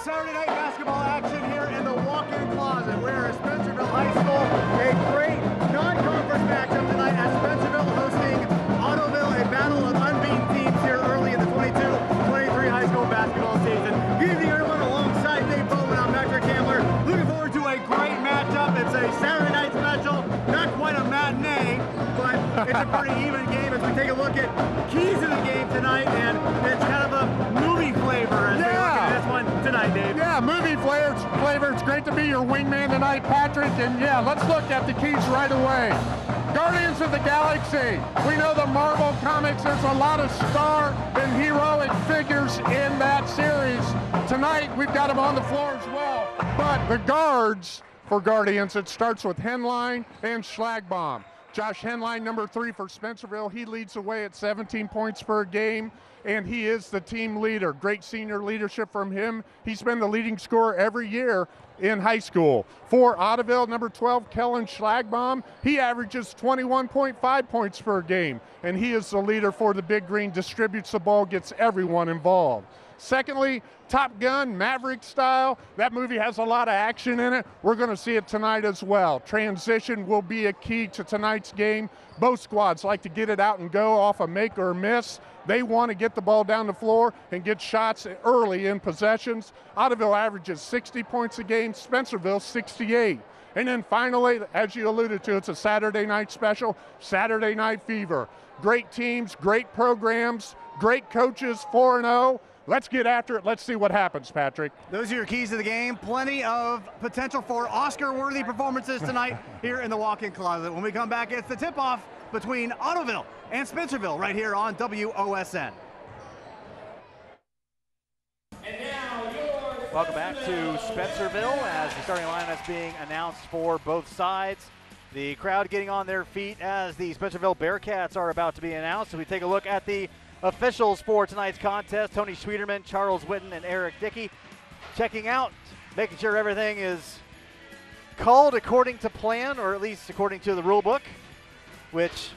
Saturday night basketball action here in the walk-in closet. We're at Spencerville High School. A great non-conference matchup tonight as Spencerville hosting Ottoville, a battle of unbeaten teams here early in the 22-23 high school basketball season. Good evening, everyone. Alongside Dave Bowman, I'm Patrick Hamler. Looking forward to a great matchup. It's a Saturday night special, not quite a matinee, but it's a pretty even game as we take a look at keys of the game tonight, and it's kind of a tonight, Dave. Yeah, movie flavor. flavor. It's great to be your wingman tonight, Patrick. And yeah, let's look at the keys right away. Guardians of the Galaxy. We know the Marvel Comics, there's a lot of star and heroic figures in that series. Tonight, we've got them on the floor as well. But the guards for Guardians, it starts with Henline and Schlagbaum. Josh Henline, number three for Spencerville. He leads the way at 17 points per game, and he is the team leader. Great senior leadership from him. He's been the leading scorer every year in high school. For Ottoville, number 12, Kellen Schlagbaum. He averages 21.5 points per game, and he is the leader for the Big Green, distributes the ball, gets everyone involved. Secondly, Top Gun, Maverick style. That movie has a lot of action in it. We're going to see it tonight as well. Transition will be a key to tonight's game. Both squads like to get it out and go off a make or miss. They want to get the ball down the floor and get shots early in possessions. Ottoville averages 60 points a game, Spencerville 68. And then finally, as you alluded to, it's a Saturday night special, Saturday Night Fever. Great teams, great programs, great coaches, 4 0. Let's get after it. Let's see what happens, Patrick. Those are your keys to the game. Plenty of potential for Oscar-worthy performances tonight here in the walk-in closet. When we come back, it's the tip-off between Ottoville and Spencerville right here on WOSN. Welcome back to Spencerville as the starting lineup is being announced for both sides. The crowd getting on their feet as the Spencerville Bearcats are about to be announced. So we take a look at the officials for tonight's contest Tony Schwederman, Charles Witten, and Eric Dickey checking out, making sure everything is called according to plan, or at least according to the rule book, which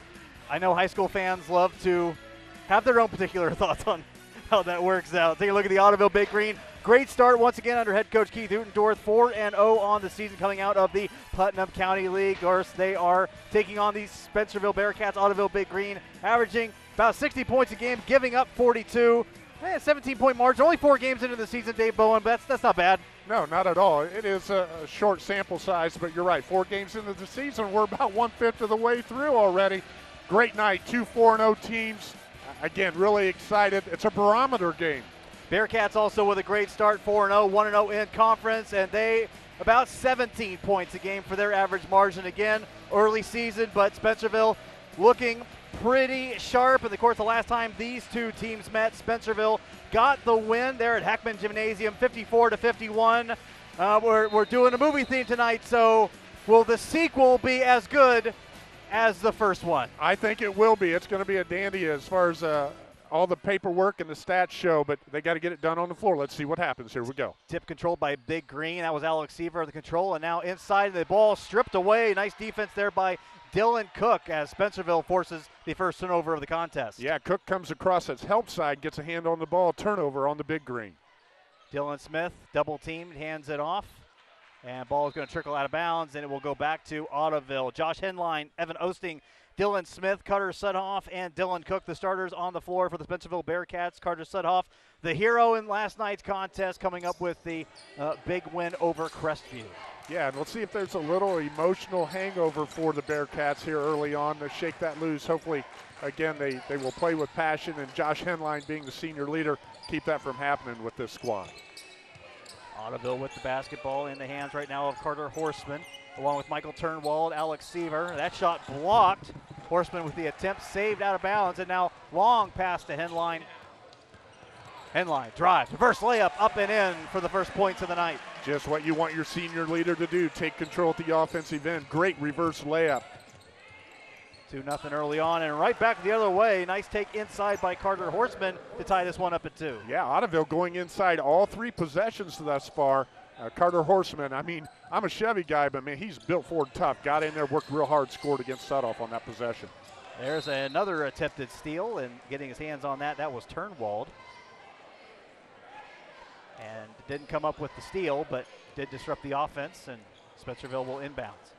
I know high school fans love to have their own particular thoughts on how that works out. Take a look at the Ottoville Big Green. Great start once again under head coach Keith Utendorf, 4 and 0 on the season coming out of the Putnam County League. Of course, they are taking on the Spencerville Bearcats, Ottoville Big Green, averaging about 60 points a game, giving up 42. Eh, 17 point margin. Only four games into the season, Dave Bowen, but that's, that's not bad. No, not at all. It is a, a short sample size, but you're right. Four games into the season, we're about one fifth of the way through already. Great night. Two 4 0 teams. Again, really excited. It's a barometer game. Bearcats also with a great start 4 0, 1 0 in conference, and they about 17 points a game for their average margin again. Early season, but Spencerville looking pretty sharp. And of course, the last time these two teams met, Spencerville got the win there at Heckman Gymnasium, 54 to 51. Uh, we're, we're doing a movie theme tonight, so will the sequel be as good as the first one? I think it will be. It's going to be a dandy as far as uh, all the paperwork and the stats show, but they got to get it done on the floor. Let's see what happens. Here we go. Tip controlled by Big Green. That was Alex Seaver, the control, and now inside the ball stripped away. Nice defense there by Dylan Cook as Spencerville forces the first turnover of the contest. Yeah, Cook comes across its help side, gets a hand on the ball, turnover on the big green. Dylan Smith, double teamed, hands it off. And ball is going to trickle out of bounds, and it will go back to Ottoville. Josh Henline, Evan Osting, Dylan Smith, Carter Sudhoff, and Dylan Cook, the starters on the floor for the Spencerville Bearcats. Carter Sudhoff, the hero in last night's contest, coming up with the uh, big win over Crestview. Yeah, and we'll see if there's a little emotional hangover for the Bearcats here early on to shake that loose. Hopefully, again, they, they will play with passion, and Josh Henline being the senior leader, keep that from happening with this squad. Ottoville with the basketball in the hands right now of Carter Horseman, along with Michael Turnwald, Alex Seaver. That shot blocked. Horseman with the attempt saved out of bounds, and now long pass to Henline. Henline drive, reverse layup up and in for the first points of the night. Just what you want your senior leader to do. Take control at the offensive end. Great reverse layup. 2 nothing early on, and right back the other way. Nice take inside by Carter Horseman to tie this one up at two. Yeah, Ottoville going inside all three possessions thus far. Uh, Carter Horseman, I mean, I'm a Chevy guy, but man, he's built for it tough. Got in there, worked real hard, scored against Sudhoff on that possession. There's another attempted steal, and getting his hands on that, that was Turnwald. And didn't come up with the steal, but did disrupt the offense, and Spencerville will inbounds.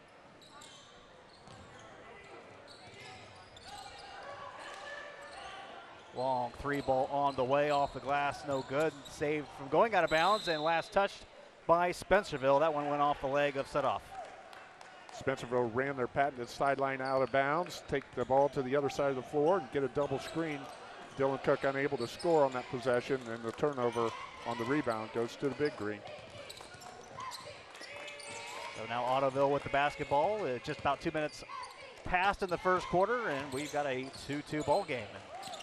Long three ball on the way off the glass, no good. Saved from going out of bounds, and last touched by Spencerville. That one went off the leg of Sudhoff. Spencerville ran their patented sideline out of bounds, take the ball to the other side of the floor, and get a double screen. Dylan Cook unable to score on that possession, and the turnover on the rebound goes to the big green. So now Ottoville with the basketball. Uh, just about two minutes passed in the first quarter, and we've got a 2-2 ball game. And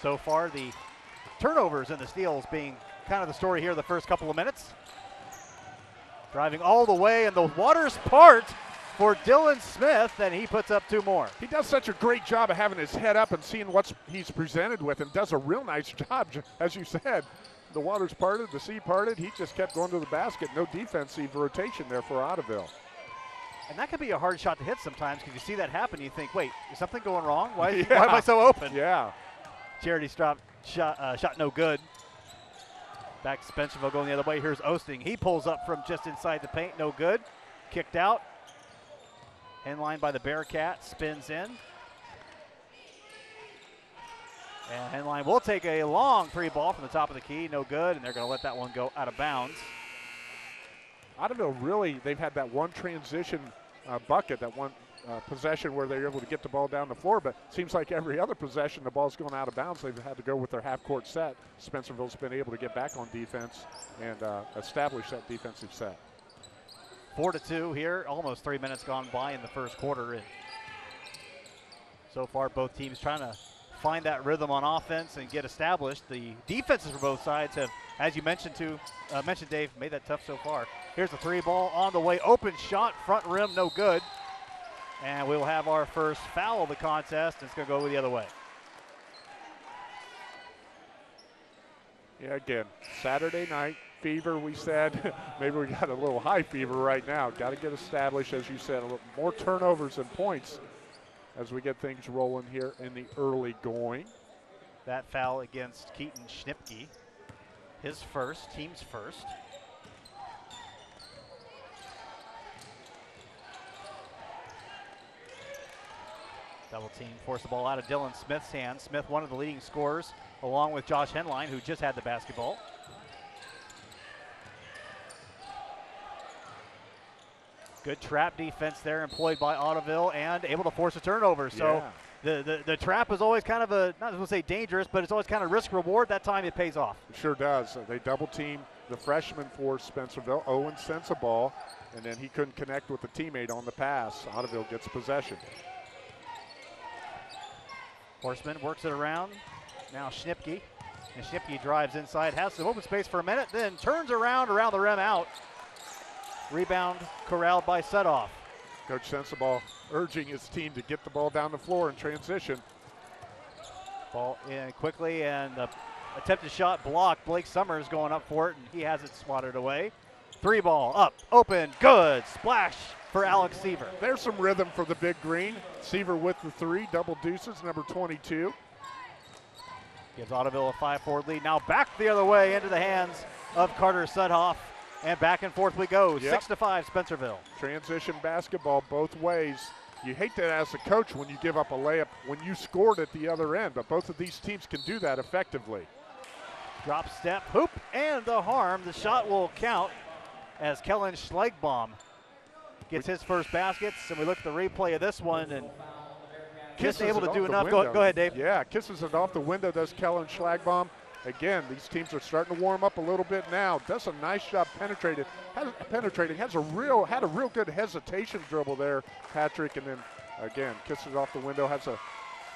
so far, the turnovers and the steals being kind of the story here the first couple of minutes. Driving all the way, and the waters part for Dylan Smith, and he puts up two more. He does such a great job of having his head up and seeing what he's presented with, and does a real nice job, as you said. The waters parted, the sea parted. He just kept going to the basket. No defensive rotation there for Ottoville. And that could be a hard shot to hit sometimes because you see that happen. You think, wait, is something going wrong? Why, Yeah. why am I so open? Yeah. Charity stop shot, uh, shot no good. Back to Spencerville going the other way. Here's Osting. He pulls up from just inside the paint, no good. Kicked out. End line by the Bearcat, spins in. And Henline will take a long three ball from the top of the key, no good, and they're going to let that one go out of bounds. I don't know, really, they've had that one transition uh, bucket, that one uh, possession where they're able to get the ball down the floor, but seems like every other possession the ball's going out of bounds. They've had to go with their half court set. Spencerville's been able to get back on defense and uh, establish that defensive set. Four to two here, almost three minutes gone by in the first quarter. And so far, both teams trying to find that rhythm on offense and get established. The defenses for both sides have, as you mentioned to uh, mentioned Dave, made that tough so far. Here's the three ball on the way, open shot, front rim, no good. And we will have our first foul of the contest. It's going to go the other way. Yeah, again, Saturday night fever. We said maybe we got a little high fever right now. Got to get established, as you said, a little more turnovers and points as we get things rolling here in the early going. That foul against Keaton Schnipke, his first, team's first. Double team force the ball out of Dylan Smith's hands. Smith, one of the leading scorers, along with Josh Henline, who just had the basketball. Good trap defense there employed by Ottoville and able to force a turnover. So Yeah. the, the, the trap is always kind of a, not going to say dangerous, but it's always kind of risk reward. That time it pays off. It sure does. They double team the freshman for Spencerville, Owen Sensabaugh, and then he couldn't connect with the teammate on the pass. Ottoville gets possession. Horseman works it around. Now Schnipke. And Schnipke drives inside, has some open space for a minute, then turns around around the rim out. Rebound corralled by Sudhoff. Coach Sensabaugh urging his team to get the ball down the floor in transition. Ball in quickly and the attempted shot blocked. Blake Summers going up for it and he has it swatted away. Three ball up, open, good. Splash for Alex Seaver. There's some rhythm for the big green. Seaver with the three, double deuces, number 22. Gives Ottoville a 5 4 lead. Now back the other way into the hands of Carter Sudhoff. And back and forth we go. Yep. 6 to 5, Spencerville. Transition basketball both ways. You hate that as a coach when you give up a layup when you scored at the other end, but both of these teams can do that effectively. Drop step, hoop, and the harm. The shot will count as Kellen Schlagbaum gets his first baskets. And we look at the replay of this one and Kisses able to do enough. Go, go ahead, Dave. Yeah, kisses it off the window, does Kellen Schlagbaum. Again, these teams are starting to warm up a little bit now. Does a nice job penetrating. Has, penetrating. Has a real had a real good hesitation dribble there, Patrick, and then again kisses off the window. Has a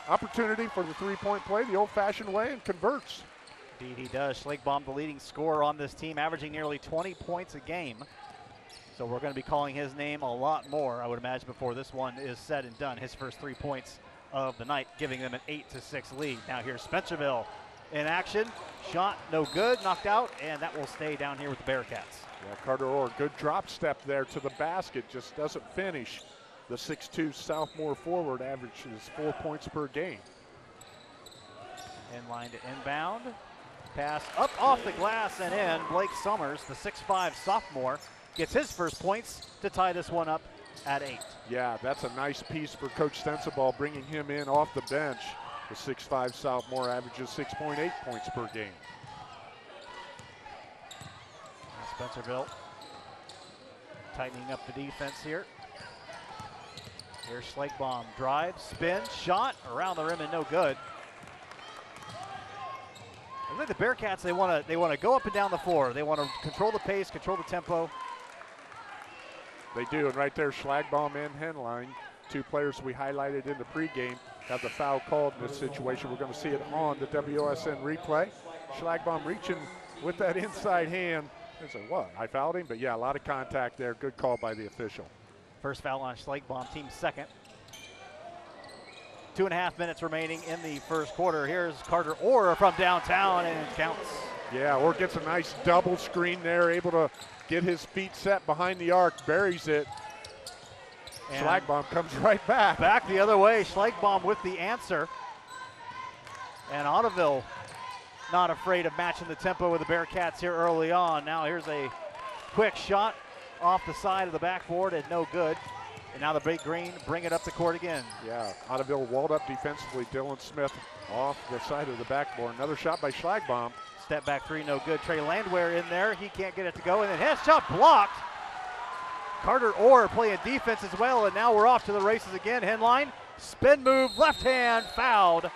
opportunity for the three-point play the old-fashioned way and converts. Indeed, he does. Schlagbaum, the leading scorer on this team, averaging nearly 20 points a game. So we're going to be calling his name a lot more, I would imagine, before this one is said and done. His first three points of the night, giving them an 8 to 6 lead. Now here's Spencerville in action. Shot no good, knocked out, and that will stay down here with the Bearcats. Yeah, Carter Orr, good drop step there to the basket, just doesn't finish. The 6'2 sophomore forward averages four points per game. In line to inbound. Pass up off the glass and in. Blake Summers, the 6'5 sophomore, gets his first points to tie this one up at eight. Yeah, that's a nice piece for Coach Sensabaugh, bringing him in off the bench. The 6'5 sophomore averages 6.8 points per game. Spencerville tightening up the defense here. Here's Schlagbaum, drive, spin, shot, around the rim and no good. I think the Bearcats they want to they want to go up and down the floor. They want to control the pace, control the tempo. They do, and right there, Schlagbaum and Henline, two players we highlighted in the pregame, have the foul called in this situation. We're going to see it on the WSN replay. Schlagbaum reaching with that inside hand. I said, what? I fouled him? But yeah, a lot of contact there. Good call by the official. First foul on Schlagbaum, team second. Two and a half minutes remaining in the first quarter. Here's Carter Orr from downtown, and it counts. Yeah, Orr gets a nice double screen there, able to get his feet set behind the arc, buries it. And Schlagbaum comes right back. Back the other way. Schlagbaum with the answer. And Ottoville not afraid of matching the tempo with the Bearcats here early on. Now here's a quick shot off the side of the backboard and no good. And now the Big Green bring it up the court again. Yeah, Ottoville walled up defensively. Dylan Smith off the side of the backboard. Another shot by Schlagbaum. Step back three, no good. Trey Landwehr in there. He can't get it to go. And then his shot blocked. Carter Orr playing defense as well. And now we're off to the races again. Henline, spin move, left hand, fouled.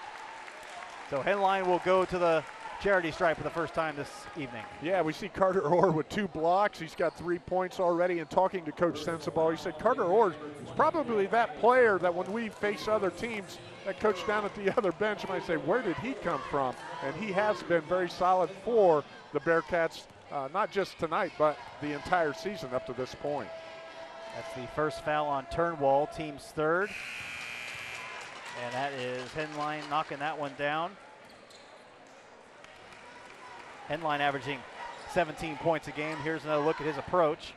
So Henline will go to the charity stripe for the first time this evening. Yeah, we see Carter Orr with two blocks. He's got three points already. And talking to Coach Sensabaugh, he said Carter Orr is probably that player that when we face other teams, that coach down at the other bench might say, where did he come from? And he has been very solid for the Bearcats, uh, not just tonight, but the entire season up to this point. That's the first foul on Turnwald, team's third. And that is Henline knocking that one down. Henline averaging 17 points a game. Here's another look at his approach.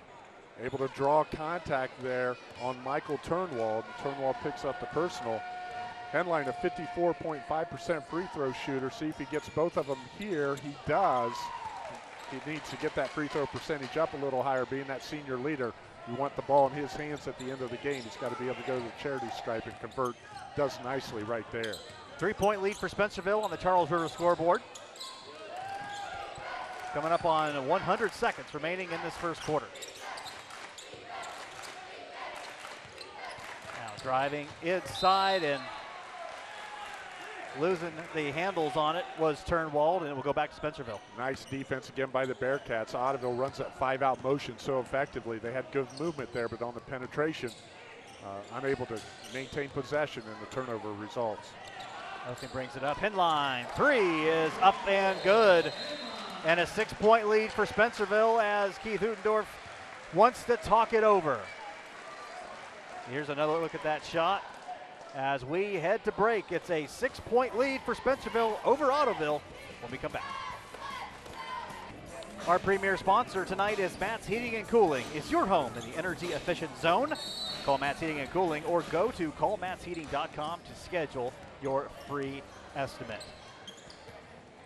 Able to draw contact there on Michael Turnwald. Turnwald picks up the personal. Henline, a 54.5% free throw shooter. See if he gets both of them here. He does. He needs to get that free throw percentage up a little higher, being that senior leader. You want the ball in his hands at the end of the game. He's got to be able to go to the charity stripe and convert. Does nicely right there. Three point lead for Spencerville on the Charles River scoreboard. Coming up on 100 seconds remaining in this first quarter. Now driving inside and losing the handles on it was Turnwald, and it will go back to Spencerville. Nice defense again by the Bearcats. Ottoville runs that five-out motion so effectively. They had good movement there, but on the penetration, uh, unable to maintain possession, and the turnover results. Nelson brings it up. Henline three is up and good. And a six point lead for Spencerville as Keith Utendorf wants to talk it over. Here's another look at that shot as we head to break. It's a six point lead for Spencerville over Ottoville when we come back. Our premier sponsor tonight is Matt's Heating and Cooling. Is your home in the energy efficient zone? Call Matt's Heating and Cooling or go to callmattsheating.com to schedule your free estimate.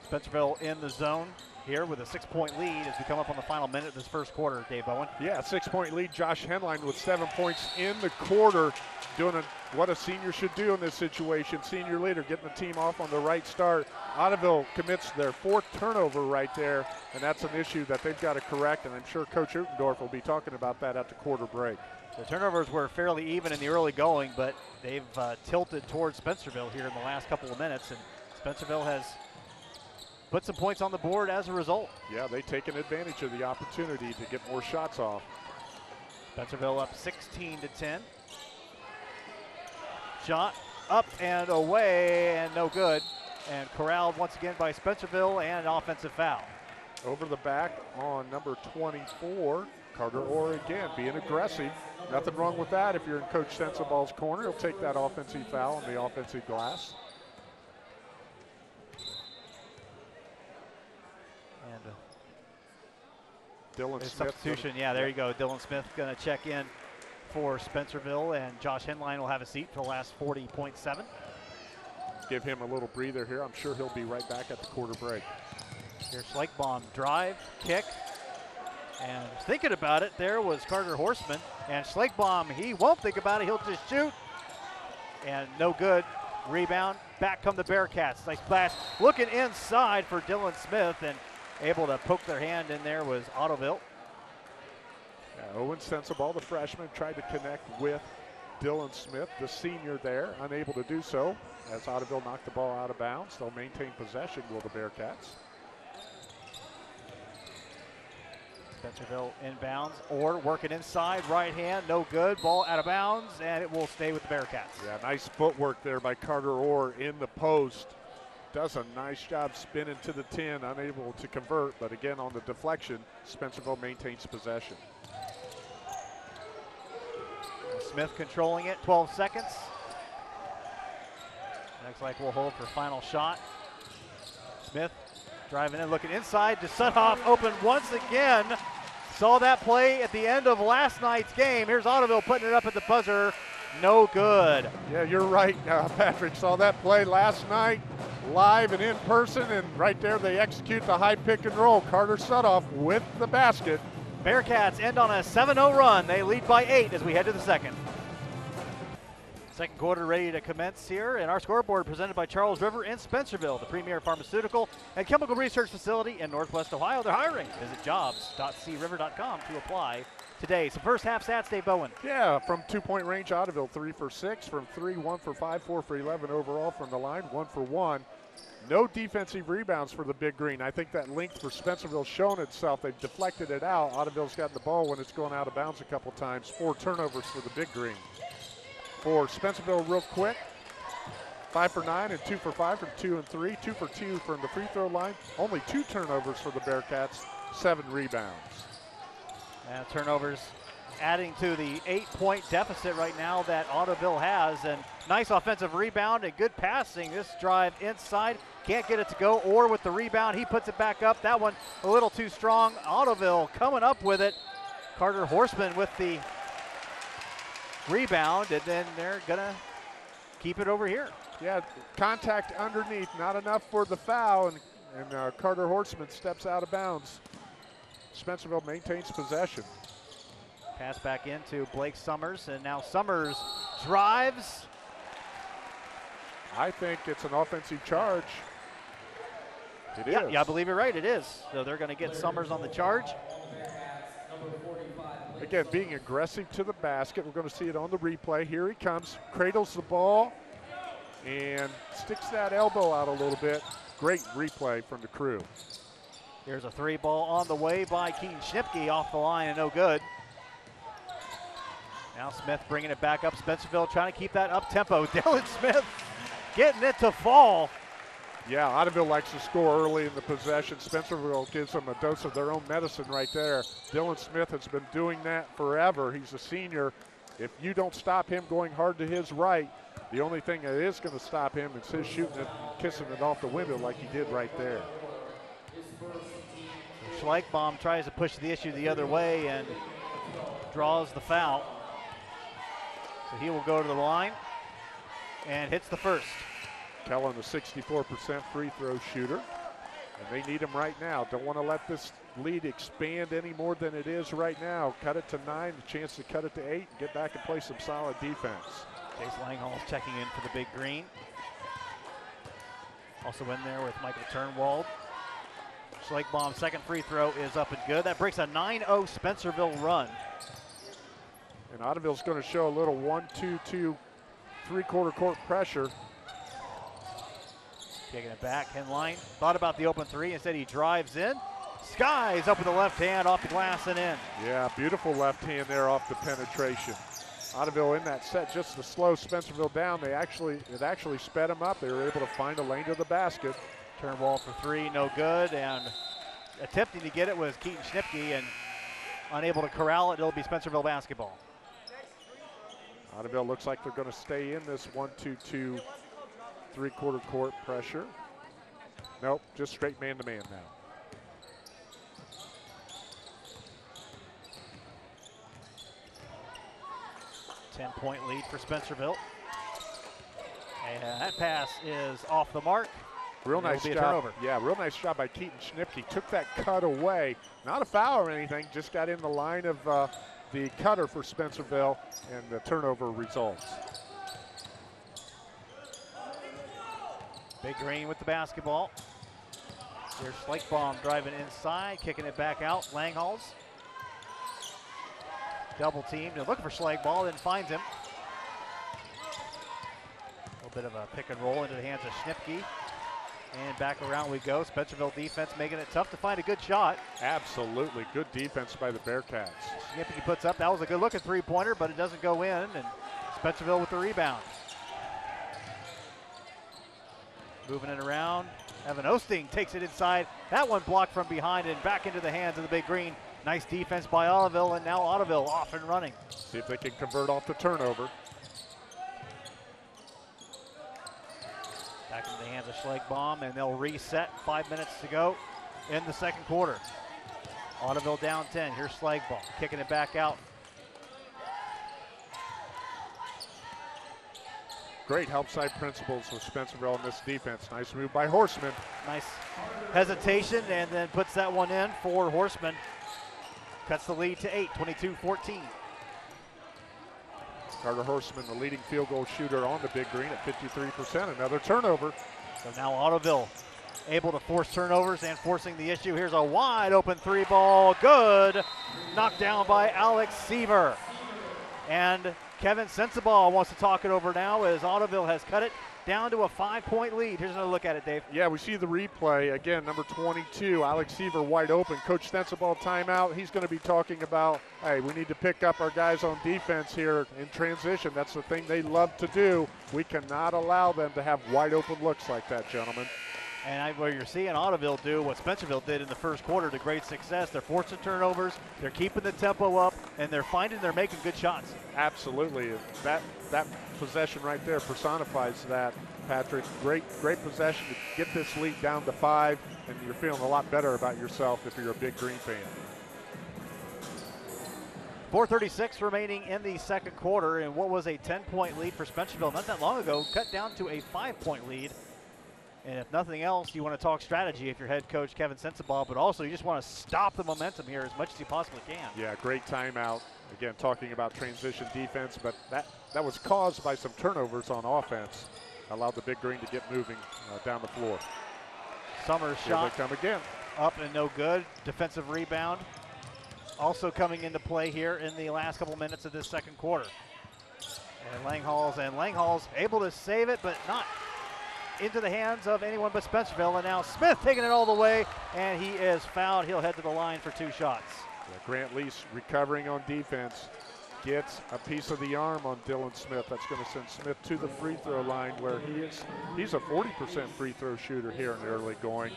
Spencerville in the zone here with a six-point lead as we come up on the final minute of this first quarter, Dave Bowen. Yeah, six-point lead. Josh Henline with seven points in the quarter, doing a, what a senior should do in this situation. Senior leader getting the team off on the right start. Ottoville commits their fourth turnover right there, and that's an issue that they've got to correct, and I'm sure Coach Utendorf will be talking about that at the quarter break. The turnovers were fairly even in the early going, but they've uh, tilted towards Spencerville here in the last couple of minutes, and Spencerville has put some points on the board as a result. Yeah, they've taken advantage of the opportunity to get more shots off. Spencerville up 16 to 10. Shot up and away and no good. And corralled once again by Spencerville and an offensive foul. Over the back on number 24, Carter Orr again being aggressive. Nothing wrong with that if you're in Coach Sensabaugh's corner. He'll take that offensive foul on the offensive glass. Dylan Smith. Substitution, yeah, there you go. Dylan Smith going to check in for Spencerville, and Josh Henline will have a seat for the last 40.7. Give him a little breather here. I'm sure he'll be right back at the quarter break. Here's Schlagbaum drive, kick, and thinking about it, there was Carter Horseman. And Schlagbaum, he won't think about it, he'll just shoot. And no good. Rebound, back come the Bearcats. Nice pass, looking inside for Dylan Smith, and able to poke their hand in there was Ottoville. Yeah, Owen Sensabaugh, the ball, the freshman, tried to connect with Dylan Smith, the senior there, unable to do so as Ottoville knocked the ball out of bounds. They'll maintain possession, will the Bearcats. Spencerville inbounds or working inside, right hand, no good. Ball out of bounds, and it will stay with the Bearcats. Yeah, nice footwork there by Carter Orr in the post. Does a nice job spinning to the 10, unable to convert, but again on the deflection, Spencerville maintains possession. Smith controlling it, 12 seconds. Looks like we'll hold for final shot. Smith driving in, looking inside to Sudhoff, open once again. Saw that play at the end of last night's game. Here's Ottoville putting it up at the buzzer. No good. Yeah, you're right, uh, Patrick. Saw that play last night, live and in person, and right there they execute the high pick and roll. Carter Sudhoff with the basket. Bearcats end on a 7-0 run. They lead by eight as we head to the second. Second quarter ready to commence here, and our scoreboard presented by Charles River in Spencerville, the premier pharmaceutical and chemical research facility in Northwest Ohio. They're hiring. Visit jobs.criver.com to apply today. So first half stats, Dave Bowen. Yeah, from two-point range, Ottoville three for six. From three, one for five, four for 11 overall from the line, one for one. No defensive rebounds for the Big Green. I think that length for Spencerville shown itself. They've deflected it out. Ottoville's gotten the ball when it's going out of bounds a couple times. Four turnovers for the Big Green for Spencerville real quick. Five for nine and two for five from two and three. Two for two from the free throw line. Only two turnovers for the Bearcats, seven rebounds. And turnovers adding to the eight-point deficit right now that Ottoville has. And nice offensive rebound and good passing. This drive inside. Can't get it to go. Or with the rebound, he puts it back up. That one a little too strong. Ottoville coming up with it. Carter Horseman with the rebound, and then they're going to keep it over here. Yeah, contact underneath, not enough for the foul, and, and uh, Carter Horseman steps out of bounds. Spencerville maintains possession. Pass back into Blake Summers, and now Summers drives. I think it's an offensive charge. It yeah, is. yeah, I believe you're right. It is. So they're going to get Summers on the charge. Again, being aggressive to the basket. We're going to see it on the replay. Here he comes, cradles the ball, and sticks that elbow out a little bit. Great replay from the crew. Here's a three ball on the way by Keaton Schnipke off the line and no good. Now Smith bringing it back up. Spencerville trying to keep that up tempo. Dylan Smith getting it to fall. Yeah, Ottoville likes to score early in the possession. Spencerville gives them a dose of their own medicine right there. Dylan Smith has been doing that forever. He's a senior. If you don't stop him going hard to his right, the only thing that is going to stop him is his shooting it, kissing it off the window like he did right there. Schlagbaum tries to push the issue the other way and draws the foul. So he will go to the line and hits the first. Kellen, a 64% free throw shooter, and they need him right now. Don't want to let this lead expand any more than it is right now. Cut it to nine, a chance to cut it to eight, and get back and play some solid defense. Chase Langhals checking in for the Big Green. Also in there with Michael Turnwald. Schlagbaum's second free throw is up and good. That breaks a 9-0 Spencerville run. And Ottoville's going to show a little one-two-two three-quarter court pressure. Taking it back, Henline. Thought about the open three. Instead, he drives in. Skies up with the left hand off the glass and in. Yeah, beautiful left hand there off the penetration. Ottoville in that set just to slow Spencerville down. They actually it actually sped them up. They were able to find a lane to the basket. Turnwald for three, no good. And attempting to get it was Keaton Schnipke and unable to corral it. It'll be Spencerville basketball. Ottoville looks like they're going to stay in this one-two-two three-quarter court pressure. Nope, just straight man-to-man -man now. Ten-point lead for Spencerville. And that pass is off the mark. Real nice be a job. turnover. Yeah, real nice job by Keaton Schnipke. Took that cut away. Not a foul or anything, just got in the line of uh, the cutter for Spencerville, and the turnover results. Big Green with the basketball. Here's Schlagbaum driving inside, kicking it back out. Langhals. Double teamed and looking for Schlagbaum, then finds him. A little bit of a pick and roll into the hands of Schnipke. And back around we go. Spencerville defense making it tough to find a good shot. Absolutely good defense by the Bearcats. Schnipke puts up, that was a good looking three pointer, but it doesn't go in. And Spencerville with the rebound. Moving it around. Evan Osting takes it inside. That one blocked from behind and back into the hands of the Big Green. Nice defense by Ottoville, and now Ottoville off and running. See if they can convert off the turnover. Back into the hands of Schlagbaum, and they'll reset. Five minutes to go in the second quarter. Ottoville down 10. Here's Schlagbaum kicking it back out. Great help side principles with Spencerville in this defense. Nice move by Horseman. Nice hesitation, and then puts that one in for Horseman. Cuts the lead to 8, 22 14. Carter Horseman, the leading field goal shooter on the Big Green at 53%. Another turnover. So now Ottoville able to force turnovers and forcing the issue. Here's a wide open three ball. Good. Knocked down by Alex Seaver. And Kevin Sensabaugh wants to talk it over now as Ottoville has cut it down to a five point lead. Here's another look at it, Dave. Yeah, we see the replay. Again, number 22, Alex Seaver wide open. Coach Sensabaugh timeout. He's going to be talking about, hey, we need to pick up our guys on defense here in transition. That's the thing they love to do. We cannot allow them to have wide open looks like that, gentlemen. And I, where you're seeing Ottoville do what Spencerville did in the first quarter to great success. They're forcing turnovers, they're keeping the tempo up, and they're finding they're making good shots. Absolutely. That that possession right there personifies that, Patrick. Great, great possession to get this lead down to five, and you're feeling a lot better about yourself if you're a big green fan. 436 remaining in the second quarter, and what was a 10-point lead for Spencerville not that long ago, cut down to a five-point lead. And if nothing else, you want to talk strategy if you're head coach Kevin Sensabaugh, but also you just want to stop the momentum here as much as you possibly can. Yeah, great timeout. Again, talking about transition defense, but that, that was caused by some turnovers on offense. Allowed the Big Green to get moving uh, down the floor. Summers Here shot come again. up and no good. Defensive rebound also coming into play here in the last couple minutes of this second quarter. And Langhals and Langhals able to save it, but not into the hands of anyone but Spencerville. And now Smith taking it all the way, and he is fouled. He'll head to the line for two shots. Yeah, Grant Lease recovering on defense. Gets a piece of the arm on Dylan Smith. That's going to send Smith to the free throw line where he is. He's a 40% free throw shooter here in the early going.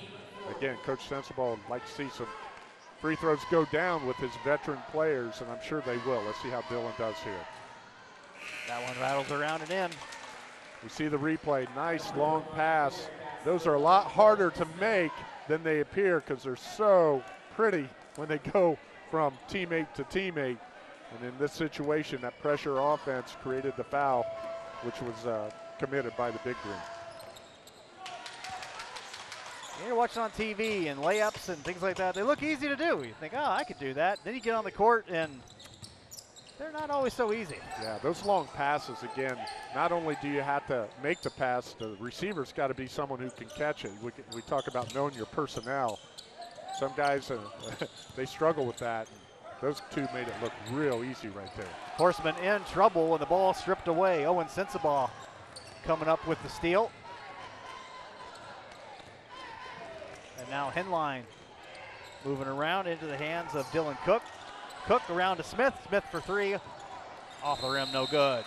Again, Coach Sensabaugh would like to see some free throws go down with his veteran players, and I'm sure they will. Let's see how Dylan does here. That one rattles around and in. We see the replay. Nice long pass. Those are a lot harder to make than they appear because they're so pretty when they go from teammate to teammate. And in this situation, that pressure offense created the foul, which was uh, committed by the Big Green. You're watching on TV and layups and things like that. They look easy to do. You think, oh, I could do that. Then you get on the court and they're not always so easy. Yeah, those long passes, again, not only do you have to make the pass, the receiver's got to be someone who can catch it. We, we talk about knowing your personnel. Some guys, uh, they struggle with that. Those two made it look real easy right there. Horseman in trouble and the ball stripped away. Owen Sensabaugh coming up with the steal. And now Henline moving around into the hands of Dylan Cook. Cook around to Smith. Smith for three. Off the rim, no good.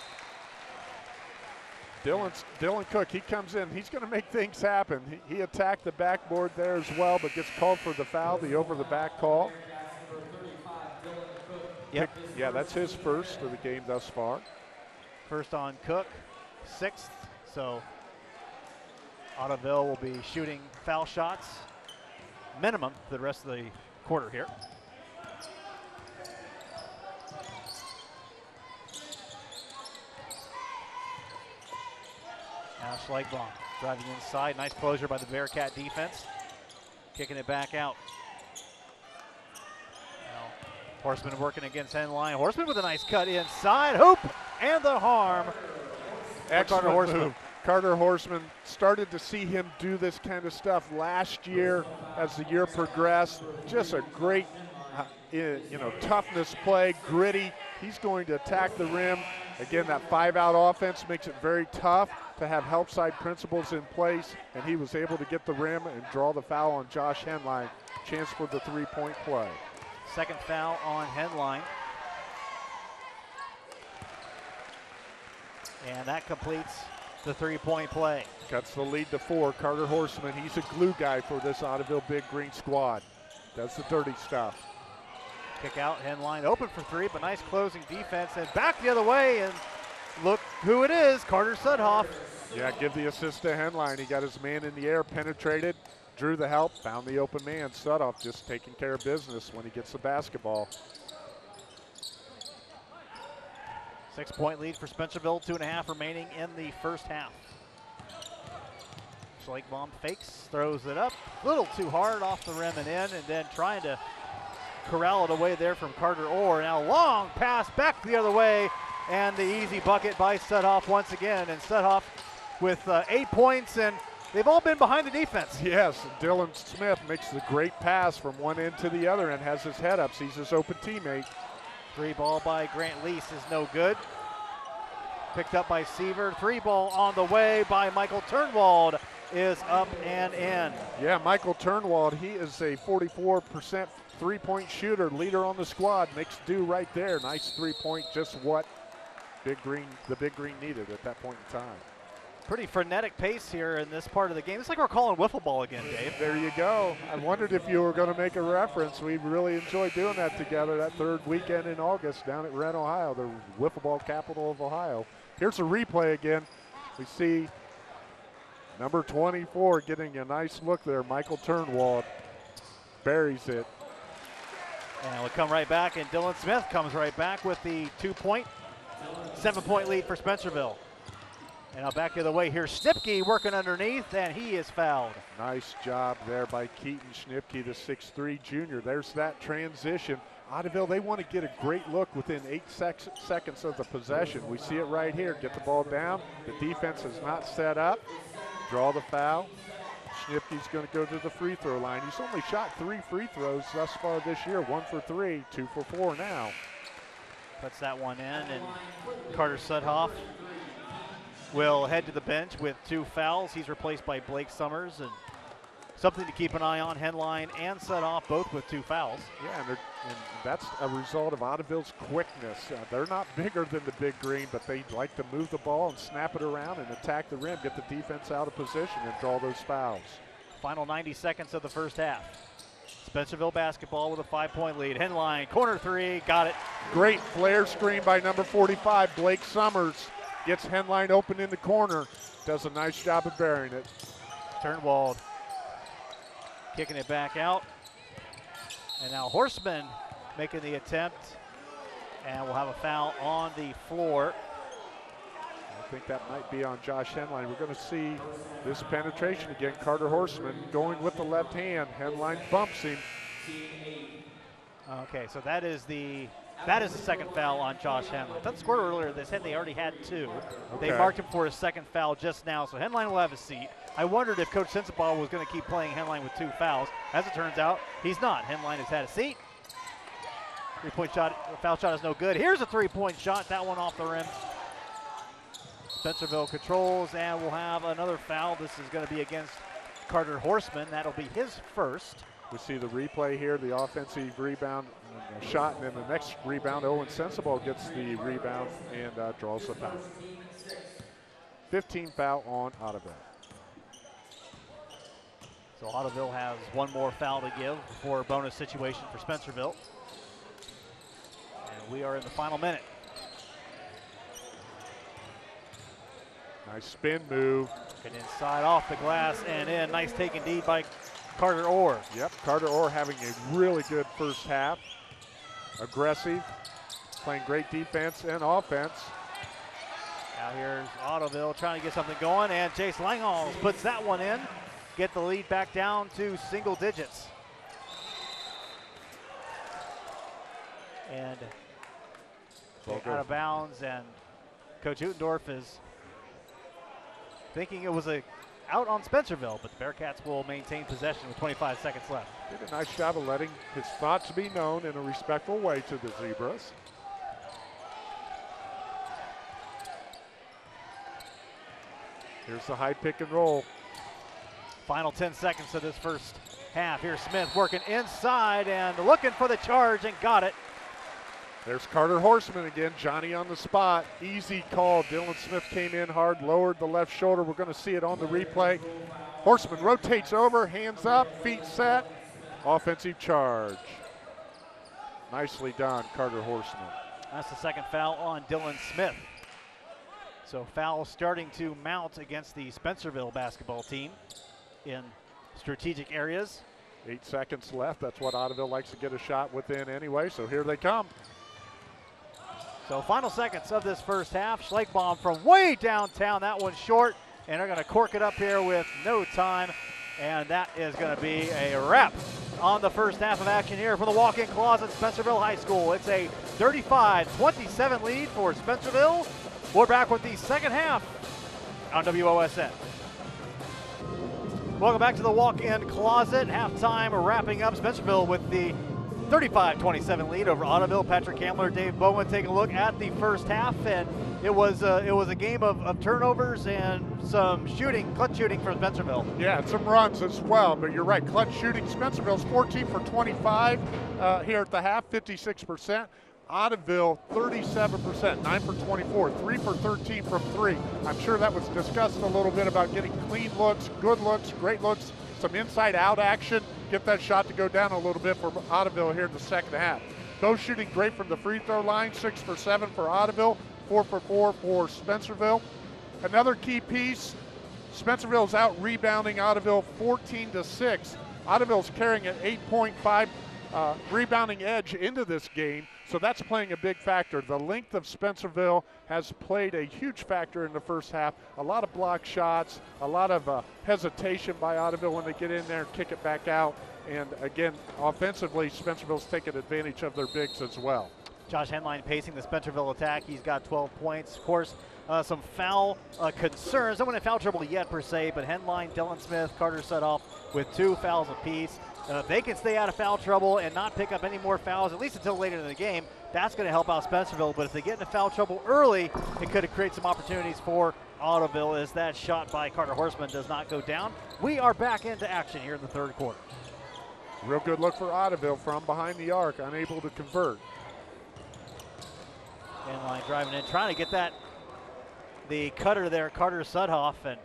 Dylan's, Dylan Cook, he comes in. He's going to make things happen. He, he attacked the backboard there as well, but gets called for the foul, the over the back call. Yep. Yeah, that's his first of the game thus far. First on Cook, sixth. So Ottoville will be shooting foul shots minimum for the rest of the quarter here. Now Schlagbaum Driving inside, nice closure by the Bearcat defense. Kicking it back out. Now, Horseman working against Henline. Horseman with a nice cut inside. Hoop and the harm. Excellent Carter Horseman. move. Carter Horseman started to see him do this kind of stuff last year as the year progressed. Just a great, uh, you know, toughness play, gritty. He's going to attack the rim. Again, that five-out offense makes it very tough to have help side principles in place, and he was able to get the rim and draw the foul on Josh Henline. Chance for the three-point play. Second foul on Henline. And that completes the three-point play. Cuts the lead to four. Carter Horseman, he's a glue guy for this Ottoville Big Green squad. Does the dirty stuff. Kick out, Henline open for three, but nice closing defense and back the other way. And look who it is, Carter Sudhoff. Yeah, give the assist to Henline. He got his man in the air, penetrated, drew the help, found the open man. Sudhoff just taking care of business when he gets the basketball. Six point lead for Spencerville, two and a half remaining in the first half. Schlagbaum fakes, throws it up, a little too hard off the rim and in, and then trying to corral it away there from Carter Orr. Now long pass back the other way, and the easy bucket by Sudhoff once again. And Sudhoff with uh, eight points, and they've all been behind the defense. Yes, Dylan Smith makes the great pass from one end to the other and has his head up, sees his open teammate. Three ball by Grant Lease is no good. Picked up by Seaver. Three ball on the way by Michael Turnwald is up and in. Yeah, Michael Turnwald, he is a 44% three-point shooter, leader on the squad. Makes do right there. Nice three-point, just what Big Green, the Big Green needed at that point in time. Pretty frenetic pace here in this part of the game. It's like we're calling wiffle ball again, Dave. There you go. I wondered if you were going to make a reference. We really enjoyed doing that together that third weekend in August down at Wren, Ohio, the wiffle ball capital of Ohio. Here's a replay again. We see number 24 getting a nice look there. Michael Turnwald buries it. And we'll come right back, and Dylan Smith comes right back with the two point, seven point lead for Spencerville. And now back the other way. Here's Schnipke working underneath, and he is fouled. Nice job there by Keaton Schnipke, the 6'3 junior. There's that transition. Ottoville, they want to get a great look within eight sec- seconds of the possession. We see it right here. Get the ball down. The defense is not set up. Draw the foul. Schnipke's going to go to the free throw line. He's only shot three free throws thus far this year. One for three, two for four now. Puts that one in, and Carter Sudhoff will head to the bench with two fouls. He's replaced by Blake Summers, and something to keep an eye on. Henline and Sudhoff both with two fouls. Yeah, and, and that's a result of Ottoville's quickness. Uh, they're not bigger than the Big Green, but they like to move the ball and snap it around and attack the rim, get the defense out of position, and draw those fouls. Final 90 seconds of the first half. Spencerville basketball with a five-point lead. Henline corner three, got it. Great flare screen by number 45, Blake Summers. Gets Henline open in the corner. Does a nice job of burying it. Turnwald kicking it back out. And now Horseman making the attempt. And we'll have a foul on the floor. I think that might be on Josh Henline. We're going to see this penetration again. Carter Horseman going with the left hand. Henline bumps him. Okay, so that is the that is the second foul on Josh Henline. That scored earlier. They said they already had two. They marked him for a second foul just now, so Henline will have a seat. I wondered if Coach Sensabaugh was going to keep playing Henline with two fouls. As it turns out, he's not. Henline has had a seat. Three-point shot, foul shot is no good. Here's a three-point shot. That one off the rim. Spencerville controls, and we'll have another foul. This is going to be against Carter Horseman. That'll be his first. We see the replay here, the offensive rebound uh, shot, and then the next rebound, Owen Sensabaugh gets the rebound and uh, draws the foul. 15 foul on Ottoville. So Ottoville has one more foul to give before a bonus situation for Spencerville. And we are in the final minute. Nice spin move. And inside off the glass and in. Nice take indeed by Carter Orr. Yep, Carter Orr having a really good first half. Aggressive, playing great defense and offense. Now here's Ottoville trying to get something going, and Chase Langhals puts that one in. Get the lead back down to single digits. And out of bounds, and Coach Utendorf is thinking it was a out on Spencerville, but the Bearcats will maintain possession with 25 seconds left. Did a nice job of letting his thoughts be known in a respectful way to the Zebras. Here's the high pick and roll. Final 10 seconds of this first half. Here's Smith working inside and looking for the charge and got it. There's Carter Horseman again. Johnny on the spot. Easy call. Dylan Smith came in hard, lowered the left shoulder. We're going to see it on the replay. Horseman rotates over, hands up, feet set. Offensive charge. Nicely done, Carter Horseman. That's the second foul on Dylan Smith. So foul starting to mount against the Spencerville basketball team in strategic areas. Eight seconds left. That's what Ottoville likes to get a shot within anyway. So here they come. So final seconds of this first half. Schlagbaum from way downtown. That one's short. And they're going to cork it up here with no time. And that is going to be a wrap on the first half of action here from the walk-in closet, Spencerville High School. It's a 35-27 lead for Spencerville. We're back with the second half on WOSN. Welcome back to the walk-in closet. Halftime wrapping up Spencerville with the 35-27 lead over Ottoville. Patrick Hamler, Dave Bowen take a look at the first half, and it was uh, it was a game of, of, turnovers and some shooting, clutch shooting for Spencerville. Yeah, and some runs as well. But you're right, clutch shooting. Spencerville's 14 for 25 uh, here at the half, 56 percent. Ottoville 37%, 9 for 24, 3 for 13 from 3. I'm sure that was discussed a little bit about getting clean looks, good looks, great looks, some inside out action, get that shot to go down a little bit for Ottoville here in the second half. Both shooting great from the free throw line, 6 for 7 for Ottoville, 4 for 4 for Spencerville. Another key piece Spencerville's out rebounding Ottoville 14 to 6. Ottoville's carrying an 8.5 uh, rebounding edge into this game. So that's playing a big factor. The length of Spencerville has played a huge factor in the first half. A lot of block shots, a lot of uh, hesitation by Ottoville when they get in there and kick it back out. And again, offensively, Spencerville's taken advantage of their bigs as well. Josh Henline pacing the Spencerville attack. He's got 12 points. Of course, uh, some foul uh, concerns. No in foul trouble yet per se, but Henline, Dylan Smith, Carter Sudhoff with two fouls apiece. Uh, if they can stay out of foul trouble and not pick up any more fouls, at least until later in the game, that's going to help out Spencerville. But if they get into foul trouble early, it could create some opportunities for Ottoville as that shot by Carter Horseman does not go down. We are back into action here in the third quarter. Real good look for Ottoville from behind the arc, unable to convert. Henline driving in, trying to get that the cutter there, Carter Sudhoff, and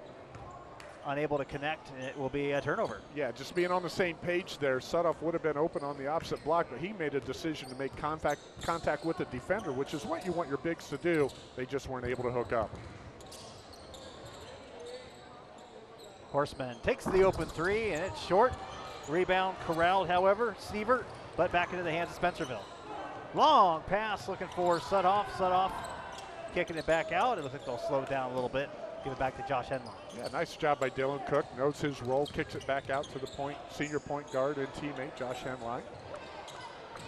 unable to connect, and it will be a turnover. Yeah, just being on the same page there, Sudhoff would have been open on the opposite block, but he made a decision to make contact contact with the defender, which is what you want your bigs to do. They just weren't able to hook up. Horseman takes the open three, and it's short. Rebound corralled, however, Sievert, but back into the hands of Spencerville. Long pass looking for Sudhoff. Sudhoff kicking it back out. It looks like they'll slow down a little bit. Give it back to Josh Henline. Yeah, nice job by Dylan Cook. Knows his role, kicks it back out to the point, senior point guard and teammate Josh Henline.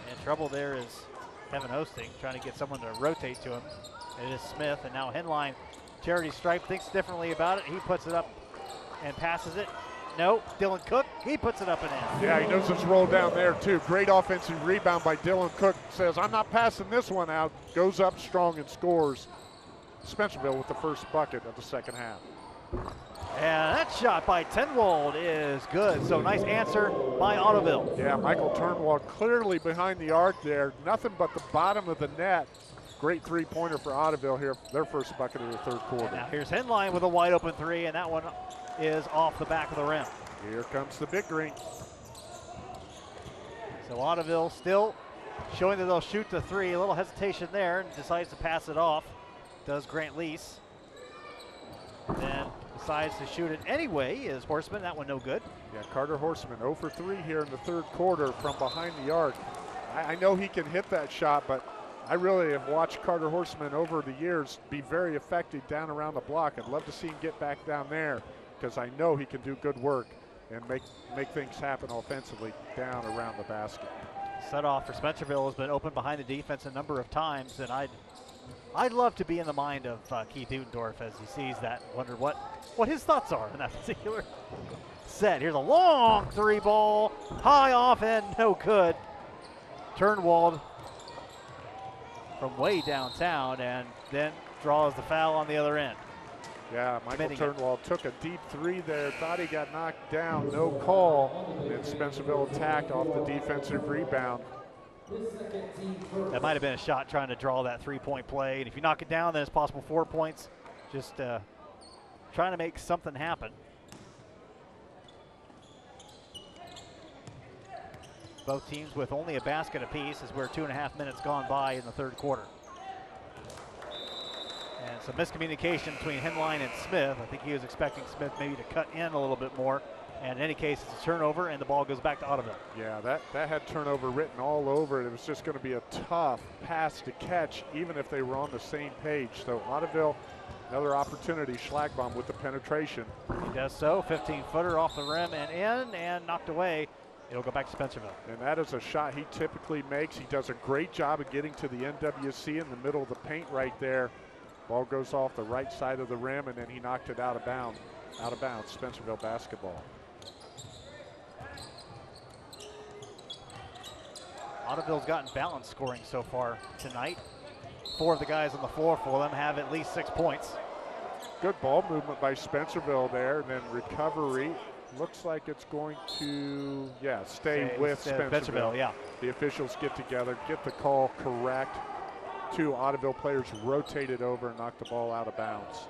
And trouble there is Kevin Osting, trying to get someone to rotate to him. It is Smith, and now Henline, charity stripe, thinks differently about it. He puts it up and passes it. No, Dylan Cook, he puts it up and in. Yeah, he knows his role down there too. Great offensive rebound by Dylan Cook. Says, I'm not passing this one out. Goes up strong and scores. Spencerville with the first bucket of the second half. And that shot by Turnwald is good. So nice answer by Ottoville. Yeah, Michael Turnwald clearly behind the arc there. Nothing but the bottom of the net. Great three-pointer for Ottoville here, their first bucket of the third quarter. And now here's Henline with a wide open three, and that one is off the back of the rim. Here comes the big green. So Ottoville still showing that they'll shoot the three. A little hesitation there, and decides to pass it off does Grant Lease. Then decides to shoot it anyway is Horseman. That one no good. Yeah, Carter Horseman 0 for 3 here in the third quarter from behind the arc. I, I know he can hit that shot, but I really have watched Carter Horseman over the years be very effective down around the block. I'd love to see him get back down there because I know he can do good work and make make things happen offensively down around the basket. Sudhoff for Spencerville has been open behind the defense a number of times, and I'd I'd love to be in the mind of uh, Keith Utendorf as he sees that. Wonder what what his thoughts are in that particular set. Here's a long three ball, high off and no good. Turnwald from way downtown, and then draws the foul on the other end. Yeah, Michael Committing it. Turnwald took a deep three there, thought he got knocked down, no call, and Spencerville attacked off the defensive rebound. That might have been a shot trying to draw that three-point play, and if you knock it down, then it's possible four points. Just uh, trying to make something happen. Both teams with only a basket apiece as we're two and a half minutes gone by in the third quarter. And some miscommunication between Henline and Smith. I think he was expecting Smith maybe to cut in a little bit more. And in any case, it's a turnover, and the ball goes back to Ottoville. Yeah, that, that had turnover written all over it. It was just going to be a tough pass to catch, even if they were on the same page. So Ottoville, another opportunity. Schlagbaum with the penetration. He does so. 15 footer off the rim and in and knocked away. It'll go back to Spencerville. And that is a shot he typically makes. He does a great job of getting to the NWC in the middle of the paint right there. Ball goes off the right side of the rim, and then he knocked it out of bounds. Out of bounds, Spencerville basketball. Ottoville's gotten balanced scoring so far tonight. Four of the guys on the floor for them have at least six points. Good ball movement by Spencerville there, and then recovery. Looks like it's going to, yeah, stay Stay- with Spencerville. Spencerville, yeah. The officials get together, get the call correct. Two Ottoville players rotated over and knocked the ball out of bounds.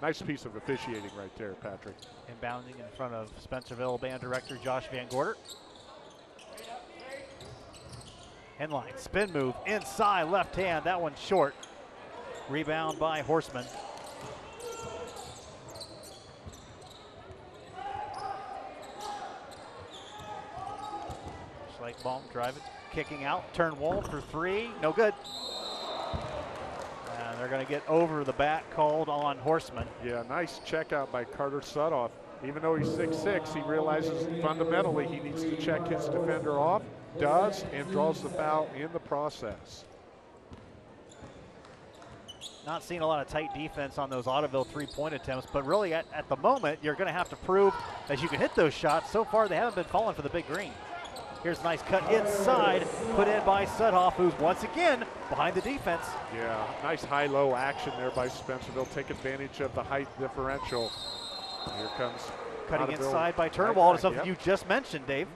Nice piece of officiating right there, Patrick. Inbounding in front of Spencerville band director Josh Van Gorder. Henline, spin move, inside left hand. That one's short. Rebound by Horseman. Schlagbaum driving, kicking out, Turnwald for three, no good. And they're going to get over the back called on Horseman. Yeah, nice check out by Carter Sudhoff. Even though he's 6'6", he realizes fundamentally he needs to check his defender off, does, and draws the foul in the process. Not seeing a lot of tight defense on those Ottoville three-point attempts, but really at, at the moment, you're going to have to prove that you can hit those shots. So far, they haven't been falling for the big green. Here's a nice cut inside, put in by Sudhoff, who's once again behind the defense. Yeah, nice high-low action there by Spencerville. Take advantage of the height differential. Here comes Cutting Ottoville inside by right Turnwald back, is something yep. you just mentioned, Dave.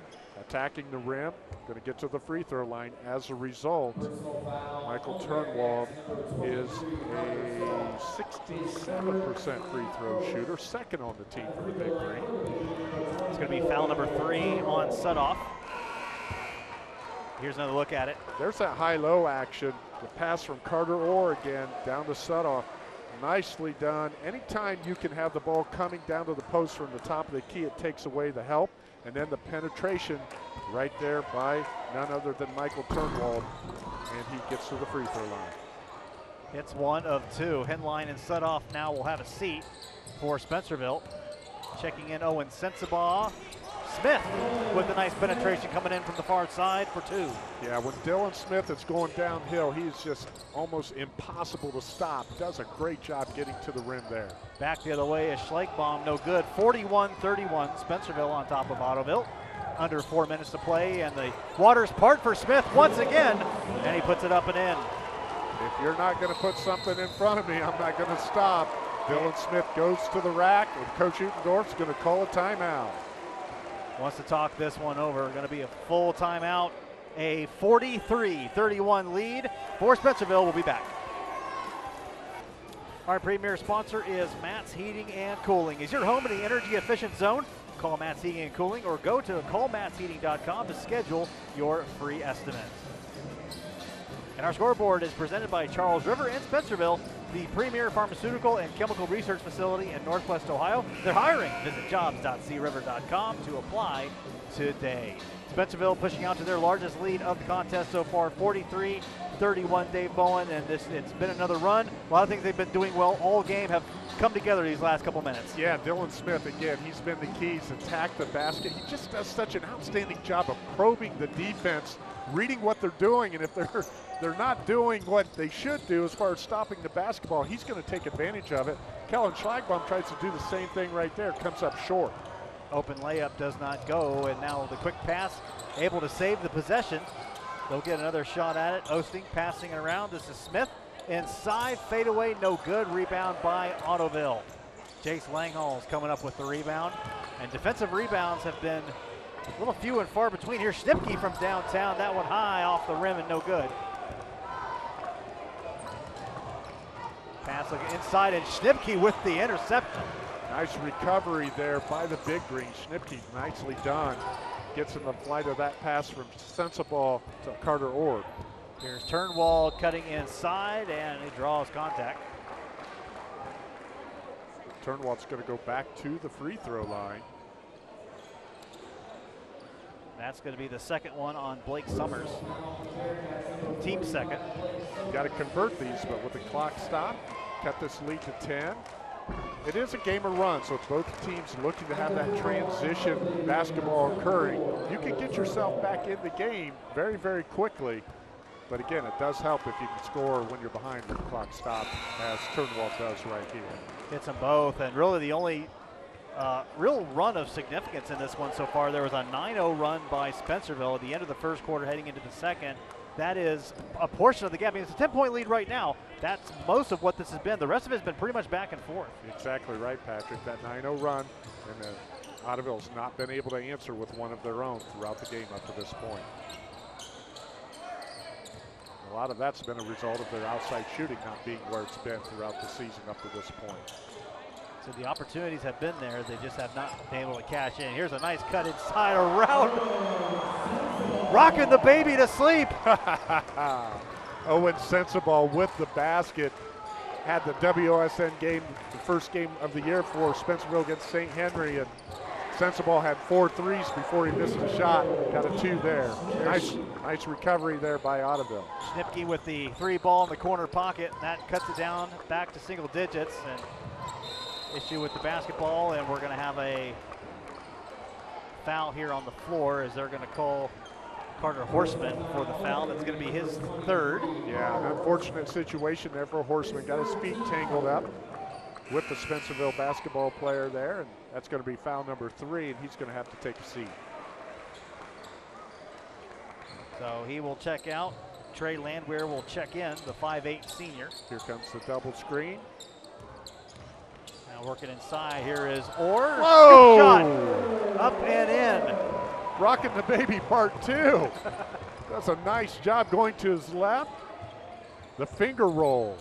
Attacking the rim, going to get to the free throw line. As a result, Michael Turnwald is a 67% free throw shooter, second on the team for the big three. It's going to be foul number three on Sudhoff. Here's another look at it. There's that high-low action. The pass from Carter Orr again down to Sudhoff. Nicely done. Anytime you can have the ball coming down to the post from the top of the key, it takes away the help. And then the penetration right there by none other than Michael Turnwald. And he gets to the free throw line. It's one of two. Henline and Sudhoff now will have a seat for Spencerville. Checking in Owen Sensabaugh. Smith with a nice penetration coming in from the far side for two. Yeah, when Dylan Smith is going downhill, he's just almost impossible to stop. Does a great job getting to the rim there. Back the other way is Schlagbaum, no good. 41-31, Spencerville on top of Ottoville. Under four minutes to play, and the waters part for Smith once again, and he puts it up and in. If you're not going to put something in front of me, I'm not going to stop. Dylan Smith goes to the rack, and Coach Utendorf's going to call a timeout. Wants to talk this one over. Going to be a full timeout. A 43-31 lead for Spencerville. We'll be back. Our premier sponsor is Matt's Heating and Cooling. Is your home in the energy efficient zone? Call Matt's Heating and Cooling or go to callmattsheating.com to schedule your free estimate. And our scoreboard is presented by Charles River in Spencerville, the premier pharmaceutical and chemical research facility in Northwest Ohio. They're hiring. Visit jobs.criver.com to apply today. Spencerville pushing out to their largest lead of the contest so far, 43 31, Dave Bowen, and this it's been another run. A lot of things they've been doing well all game have come together these last couple minutes. Yeah, Dylan Smith, again, he's been the keys, to attack the basket. He just does such an outstanding job of probing the defense, reading what they're doing, and if they're they're not doing what they should do as far as stopping the basketball, he's going to take advantage of it. Kellen Schlagbaum tries to do the same thing right there, comes up short. Open layup does not go, and now the quick pass able to save the possession. They'll get another shot at it. Osting passing it around. This is Smith. Inside, fadeaway, no good. Rebound by Ottoville. Jace Langhals is coming up with the rebound. And defensive rebounds have been a little few and far between here. Schnipke from downtown, that one high off the rim and no good. Pass looking inside, and Schnipke with the interception. Nice recovery there by the big green. Schnipke, nicely done. Gets in the flight of that pass from Sensabaugh to Carter Orr. Here's Turnwald cutting inside, and he draws contact. Turnwald's going to go back to the free throw line. That's going to be the second one on Blake Summers. Team second. Got to convert these, but with the clock stopped, cut this lead to 10. It is a game of run, so it's both teams looking to have that transition basketball occurring. You can get yourself back in the game very, very quickly. But again, it does help if you can score when you're behind when the clock stops, as Turnwald does right here. Hits them both, and really the only uh, real run of significance in this one so far. There was a 9-0 run by Spencerville at the end of the first quarter, heading into the second. That is a portion of the game. I mean, it's a 10-point lead right now. That's most of what this has been. The rest of it has been pretty much back and forth. Exactly right, Patrick. That 9-0 run, and then Ottoville's not been able to answer with one of their own throughout the game up to this point. A lot of that's been a result of their outside shooting not being where it's been throughout the season up to this point. So the opportunities have been there. They just have not been able to cash in. Here's a nice cut inside around. Rocking the baby to sleep. Owen Sensabaugh with the basket. Had the WSN game, the first game of the year for Spencerville against St. Henry, and Sensabaugh had four threes before he missed a shot. Got a two there. Nice, nice recovery there by Ottoville. Schnipke with the three ball in the corner pocket. and That cuts it down back to single digits. And issue with the basketball, and we're going to have a foul here on the floor as they're going to call Carter Horseman for the foul. That's going to be his third. Yeah, unfortunate situation there for Horseman. Got his feet tangled up with the Spencerville basketball player there, and that's going to be foul number three, and he's going to have to take a seat. So he will check out. Trey Landwehr will check in, the 5'8 senior. Here comes the double screen. Now working inside. Here is Orr. Whoa! Shot. Up and in. Rocking the baby part two. That's a nice job going to his left. The finger roll.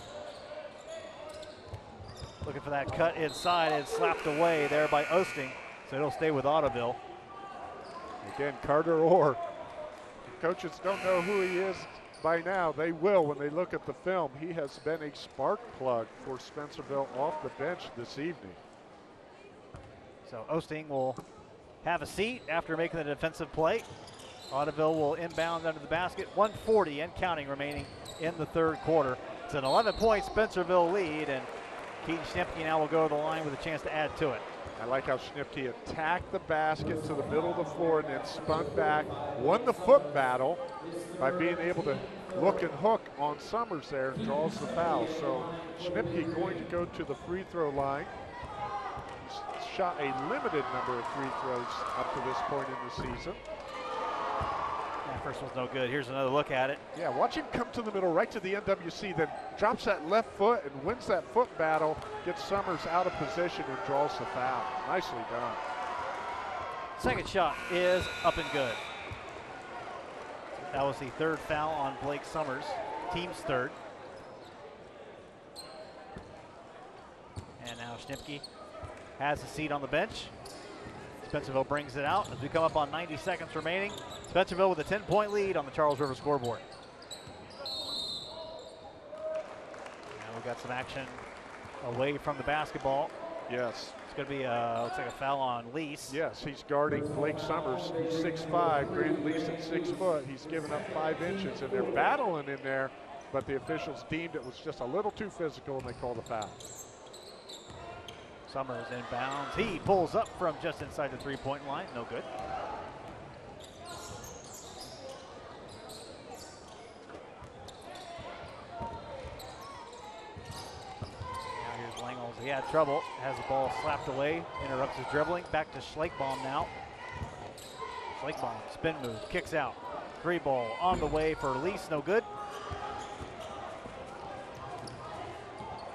Looking for that cut inside and slapped away there by Osting. So it'll stay with Ottoville. Again, Carter Orr. Coaches don't know who he is by now. They will when they look at the film. He has been a spark plug for Spencerville off the bench this evening. So Osting will have a seat after making the defensive play. Ottoville will inbound under the basket. 140 and counting remaining in the third quarter. It's an 11 point Spencerville lead, and Keaton Schnipke now will go to the line with a chance to add to it. I like how Schnipke attacked the basket to the middle of the floor and then spun back, won the foot battle by being able to look and hook on Summers there and draws the foul. So Schnipke going to go to the free throw line. He's shot a limited number of free throws up to this point in the season. First one's no good. Here's another look at it. Yeah, watch him come to the middle right to the NWC, then drops that left foot and wins that foot battle, gets Summers out of position and draws the foul. Nicely done. Second shot is up and good. That was the third foul on Blake Summers, team's third. And now Schnipke has a seat on the bench. Spencerville brings it out as we come up on 90 seconds remaining. Spencerville with a 10 point lead on the Charles River scoreboard. Now we've got some action away from the basketball. Yes. It's going to be, uh, looks like a foul on Lease. Yes, he's guarding Blake Summers, who's 6'5", Grant Lease at six foot. He's given up five inches, and they're battling in there but the officials deemed it was just a little too physical and they called a foul. Summers inbounds. He pulls up from just inside the three-point line. No good. Now here's Langhals. He had trouble. Has the ball slapped away. Interrupts his dribbling. Back to Schlagbaum now. Schlagbaum, spin move, kicks out. Three ball on the way for Lease. No good.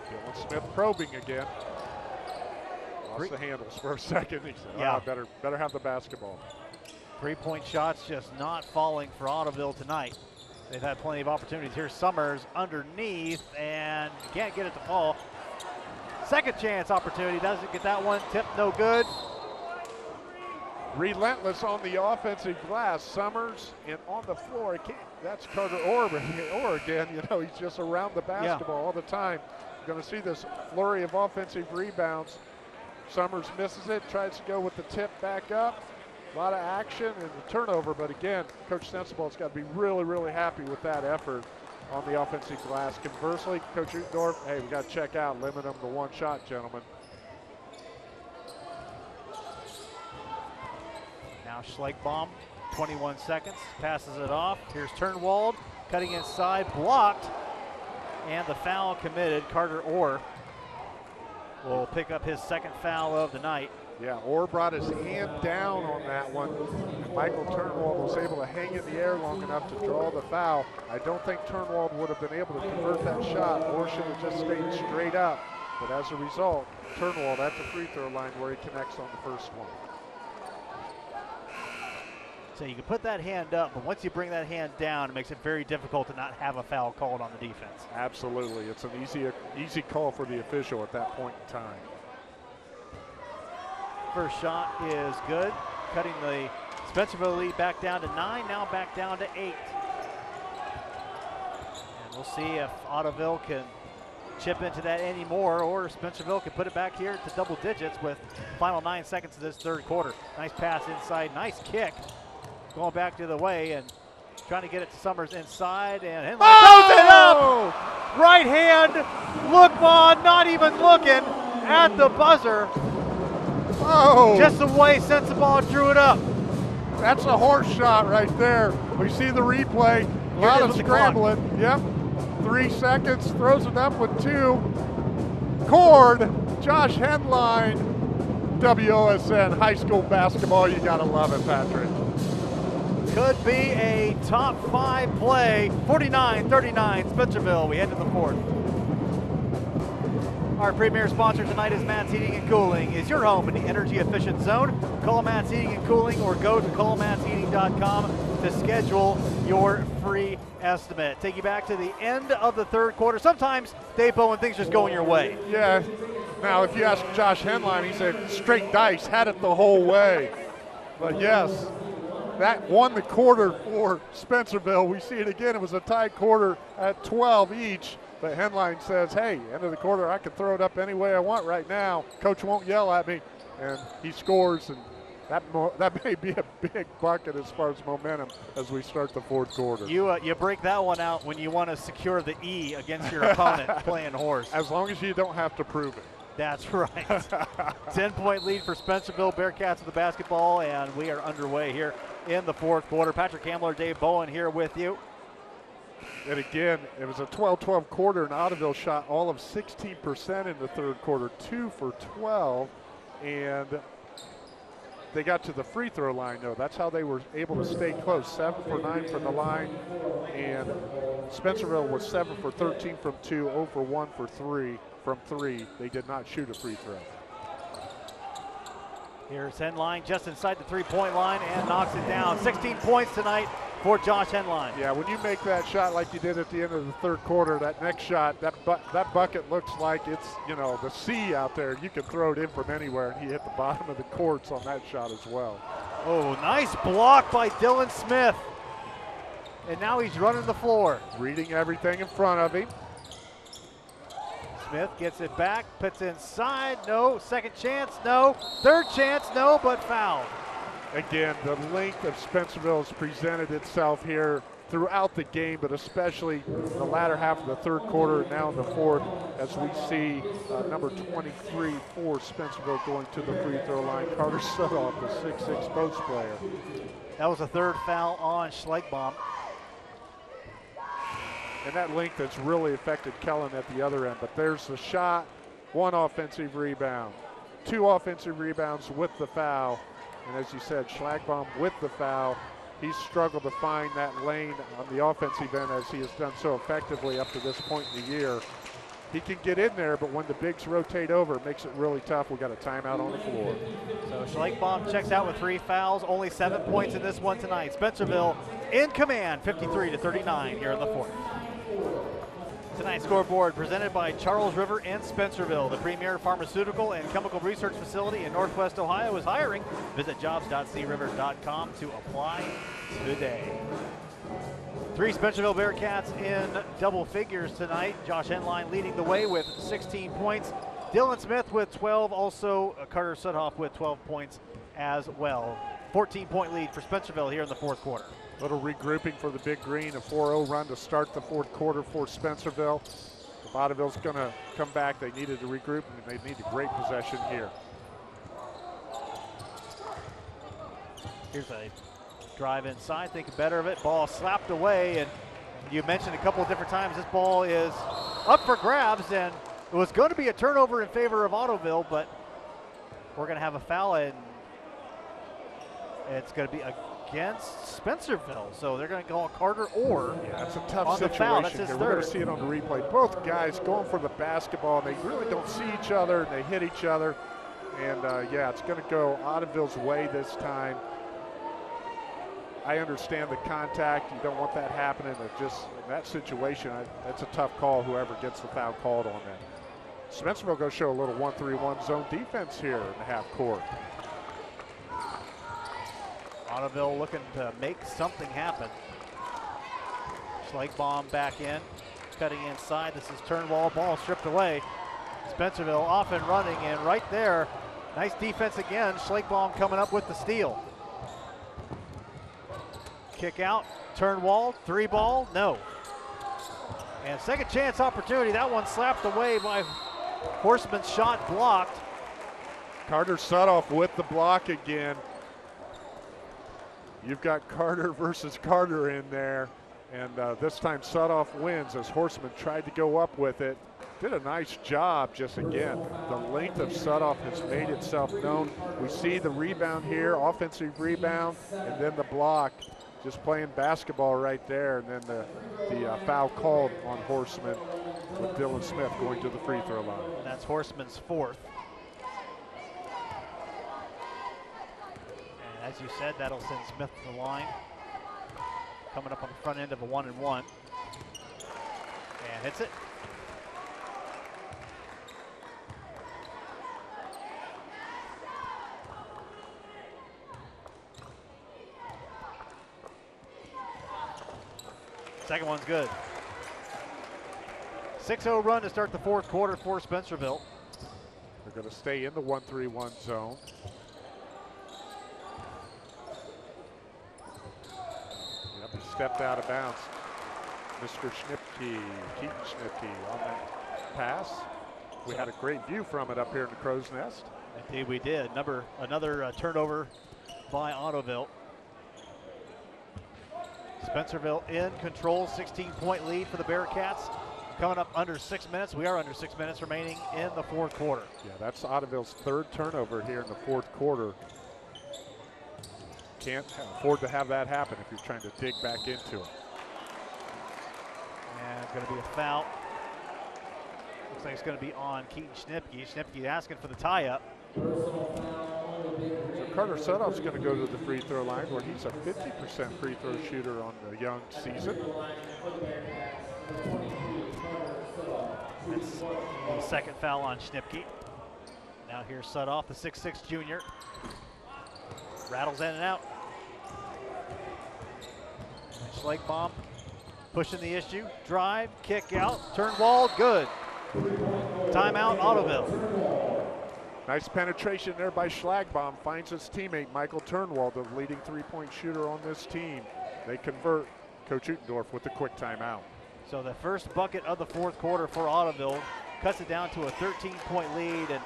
Dylan Smith probing again. Lost the handles for a second. He said, Yeah. "Ah, better, better have the basketball. Three-point shots just not falling for Ottoville tonight. They've had plenty of opportunities. Here's Summers underneath and can't get it to fall. Second chance opportunity, doesn't get that one. Tip no good. Relentless on the offensive glass. Summers and on the floor. That's Carter Orr, Orr again. You know, he's just around the basketball all the time. Going to see this flurry of offensive rebounds. Summers misses it, tries to go with the tip back up. A lot of action and the turnover, but again, Coach Sensabaugh's got to be really, really happy with that effort on the offensive glass. Conversely, Coach Utendorf, hey, we got to check out, limit them to one shot, gentlemen. Now Schlagbaum, 21 seconds, passes it off. Here's Turnwald, cutting inside, blocked, and the foul committed. Carter Orr will pick up his second foul of the night. Yeah, Orr brought his hand down on that one. Michael Turnwald was able to hang in the air long enough to draw the foul. I don't think Turnwald would have been able to convert that shot. Orr should have just stayed straight up. But as a result, Turnwald at the free throw line where he connects on the first one. So you can put that hand up, but once you bring that hand down, it makes it very difficult to not have a foul called on the defense. Absolutely. It's an easy, easy call for the official at that point in time. First shot is good, cutting the Spencerville lead back down to nine, now back down to eight. And we'll see if Ottoville can chip into that anymore, or Spencerville can put it back here to double digits with final nine seconds of this third quarter. Nice pass inside, nice kick, going back to the way and trying to get it to Summers inside, and Henline oh! throws it up. Right hand, look on, not even looking at the buzzer. Oh! Just the way Sensabaugh drew it up. That's a horse shot right there. We see the replay. A lot of is with the clock. scrambling. Yep. Three seconds, throws it up with two. Cord, Josh Henline, WOSN high school basketball. You gotta love it, Patrick. Could be a top five play. 49-39, Spencerville. We head to the fourth. Our premier sponsor tonight is Matt's Heating and Cooling. Is your home in the energy efficient zone? Call Matt's Heating and Cooling or go to callmattsheating.com to schedule your free estimate. Take you back to the end of the third quarter. Sometimes, Dave Bowen, things just going your way. Yeah. Now, if you ask Josh Henline, he said straight dice, had it the whole way. But yes, that won the quarter for Spencerville. We see it again. It was a tied quarter at 12 each. But Henline says, hey, end of the quarter, I can throw it up any way I want right now. Coach won't yell at me. And he scores, and that, mo- that may be a big bucket as far as momentum as we start the fourth quarter. You uh, you break that one out when you want to secure the E against your opponent playing horse. as long as you don't have to prove it. That's right. 10 point lead for Spencerville Bearcats with the basketball, and we are underway here in the fourth quarter. Patrick Hamler, Dave Bowen here with you. And again, it was a 12-12 quarter, and Ottoville shot all of 16% in the third quarter, two for 12, and they got to the free throw line though. That's how they were able to stay close. Seven for nine from the line, and Spencerville was seven for 13 from two, 0 for one for three from three. They did not shoot a free throw. Here's Henline just inside the three point line and knocks it down. 16 points tonight for Josh Henline. Yeah, when you make that shot like you did at the end of the third quarter, that next shot, that bu- that bucket looks like it's you know the sea out there. You can throw it in from anywhere, and he hit the bottom of the courts on that shot as well. Oh, nice block by Dylan Smith. And now he's running the floor. Reading everything in front of him. Smith gets it back, puts inside, no. Second chance, no. Third chance, no, but foul. Again, the length of Spencerville has presented itself here throughout the game, but especially the latter half of the third quarter now in the fourth as we see uh, number 23 for Spencerville going to the free throw line. Carter Sudhoff, the 6'6 post player. That was a third foul on Schlagbaum. And that length has really affected Kellen at the other end. But there's the shot, one offensive rebound, two offensive rebounds with the foul. And as you said, Schlagbaum with the foul. He's struggled to find that lane on the offensive end as he has done so effectively up to this point in the year. He can get in there, but when the bigs rotate over, it makes it really tough. We got a timeout on the floor. So Schlagbaum checks out with three fouls, only seven points in this one tonight. Spencerville in command, 53 to 39 here in the fourth. Tonight's scoreboard presented by Charles River and Spencerville, the premier pharmaceutical and chemical research facility in Northwest Ohio is hiring. Visit jobs.criver.com to apply today. Three Spencerville Bearcats in double figures tonight. Josh Henline leading the way with 16 points. Dylan Smith with 12, also uh, Carter Sudhoff with 12 points as well. 14 point lead for Spencerville here in the fourth quarter. Little regrouping for the Big Green, a 4-0 run to start the fourth quarter for Spencerville. Ottoville's going to come back. They needed to regroup, and they need a great possession here. Here's a drive inside, think better of it. Ball slapped away, and you mentioned a couple of different times this ball is up for grabs, and it was going to be a turnover in favor of Ottoville, but we're going to have a foul, and it's going to be a against Spencerville. So they're going to call Carter or yeah, that's a tough situation. We're going to see it on the replay. Both guys going for the basketball, and they really don't see each other, and they hit each other. And uh, yeah, it's going to go Ottoville's way this time. I understand the contact. You don't want that happening. It just in that situation, I, that's a tough call. Whoever gets the foul called on that. Spencerville going to show a little one-three-one zone defense here in the half court. Ottoville looking to make something happen. Schlagbaum back in, cutting inside. This is Turnwald, ball stripped away. Spencerville off and running, and right there, nice defense again. Schlagbaum coming up with the steal. Kick out, Turnwald, three ball, no. And second chance opportunity, that one slapped away by Horseman's shot blocked. Carter Sudhoff with the block again. You've got Carter versus Carter in there. And uh, this time Sudhoff wins as Horseman tried to go up with it. Did a nice job just again. The length of Sudhoff has made itself known. We see the rebound here, offensive rebound, and then the block. Just playing basketball right there. And then the, the uh, foul called on Horseman with Dylan Smith going to the free throw line. And that's Horseman's fourth. As you said, that'll send Smith to the line. Coming up on the front end of a one and one. And hits it. Second one's good. 6-0 run to start the fourth quarter for Spencerville. They're going to stay in the 1-3-1 zone. Stepped out of bounds. Mr. Schnipke, Keaton Schnipke on that pass. We had a great view from it up here in the crow's nest. Indeed, we did. Number another uh, turnover by Ottoville. Spencerville in control, 16-point lead for the Bearcats. Coming up under six minutes. We are under six minutes remaining in the fourth quarter. Yeah, that's Ottoville's third turnover here in the fourth quarter can't afford to have that happen if you're trying to dig back into it. And going to be a foul. Looks like it's going to be on Keaton Schnipke. Schnipke asking for the tie-up. So Carter Sudhoff's going to go to the free throw line where he's a 50% free throw shooter on the young season. That's the second foul on Schnipke. Now here's Sudhoff, the 6'6 junior. Rattles in and out. Schlagbaum pushing the issue. Drive, kick out, Turnwald, good. Timeout, Ottoville. Nice penetration there by Schlagbaum. Finds his teammate, Michael Turnwald, the leading three-point shooter on this team. They convert Coach Utendorf with the quick timeout. So the first bucket of the fourth quarter for Ottoville cuts it down to a 13-point lead, and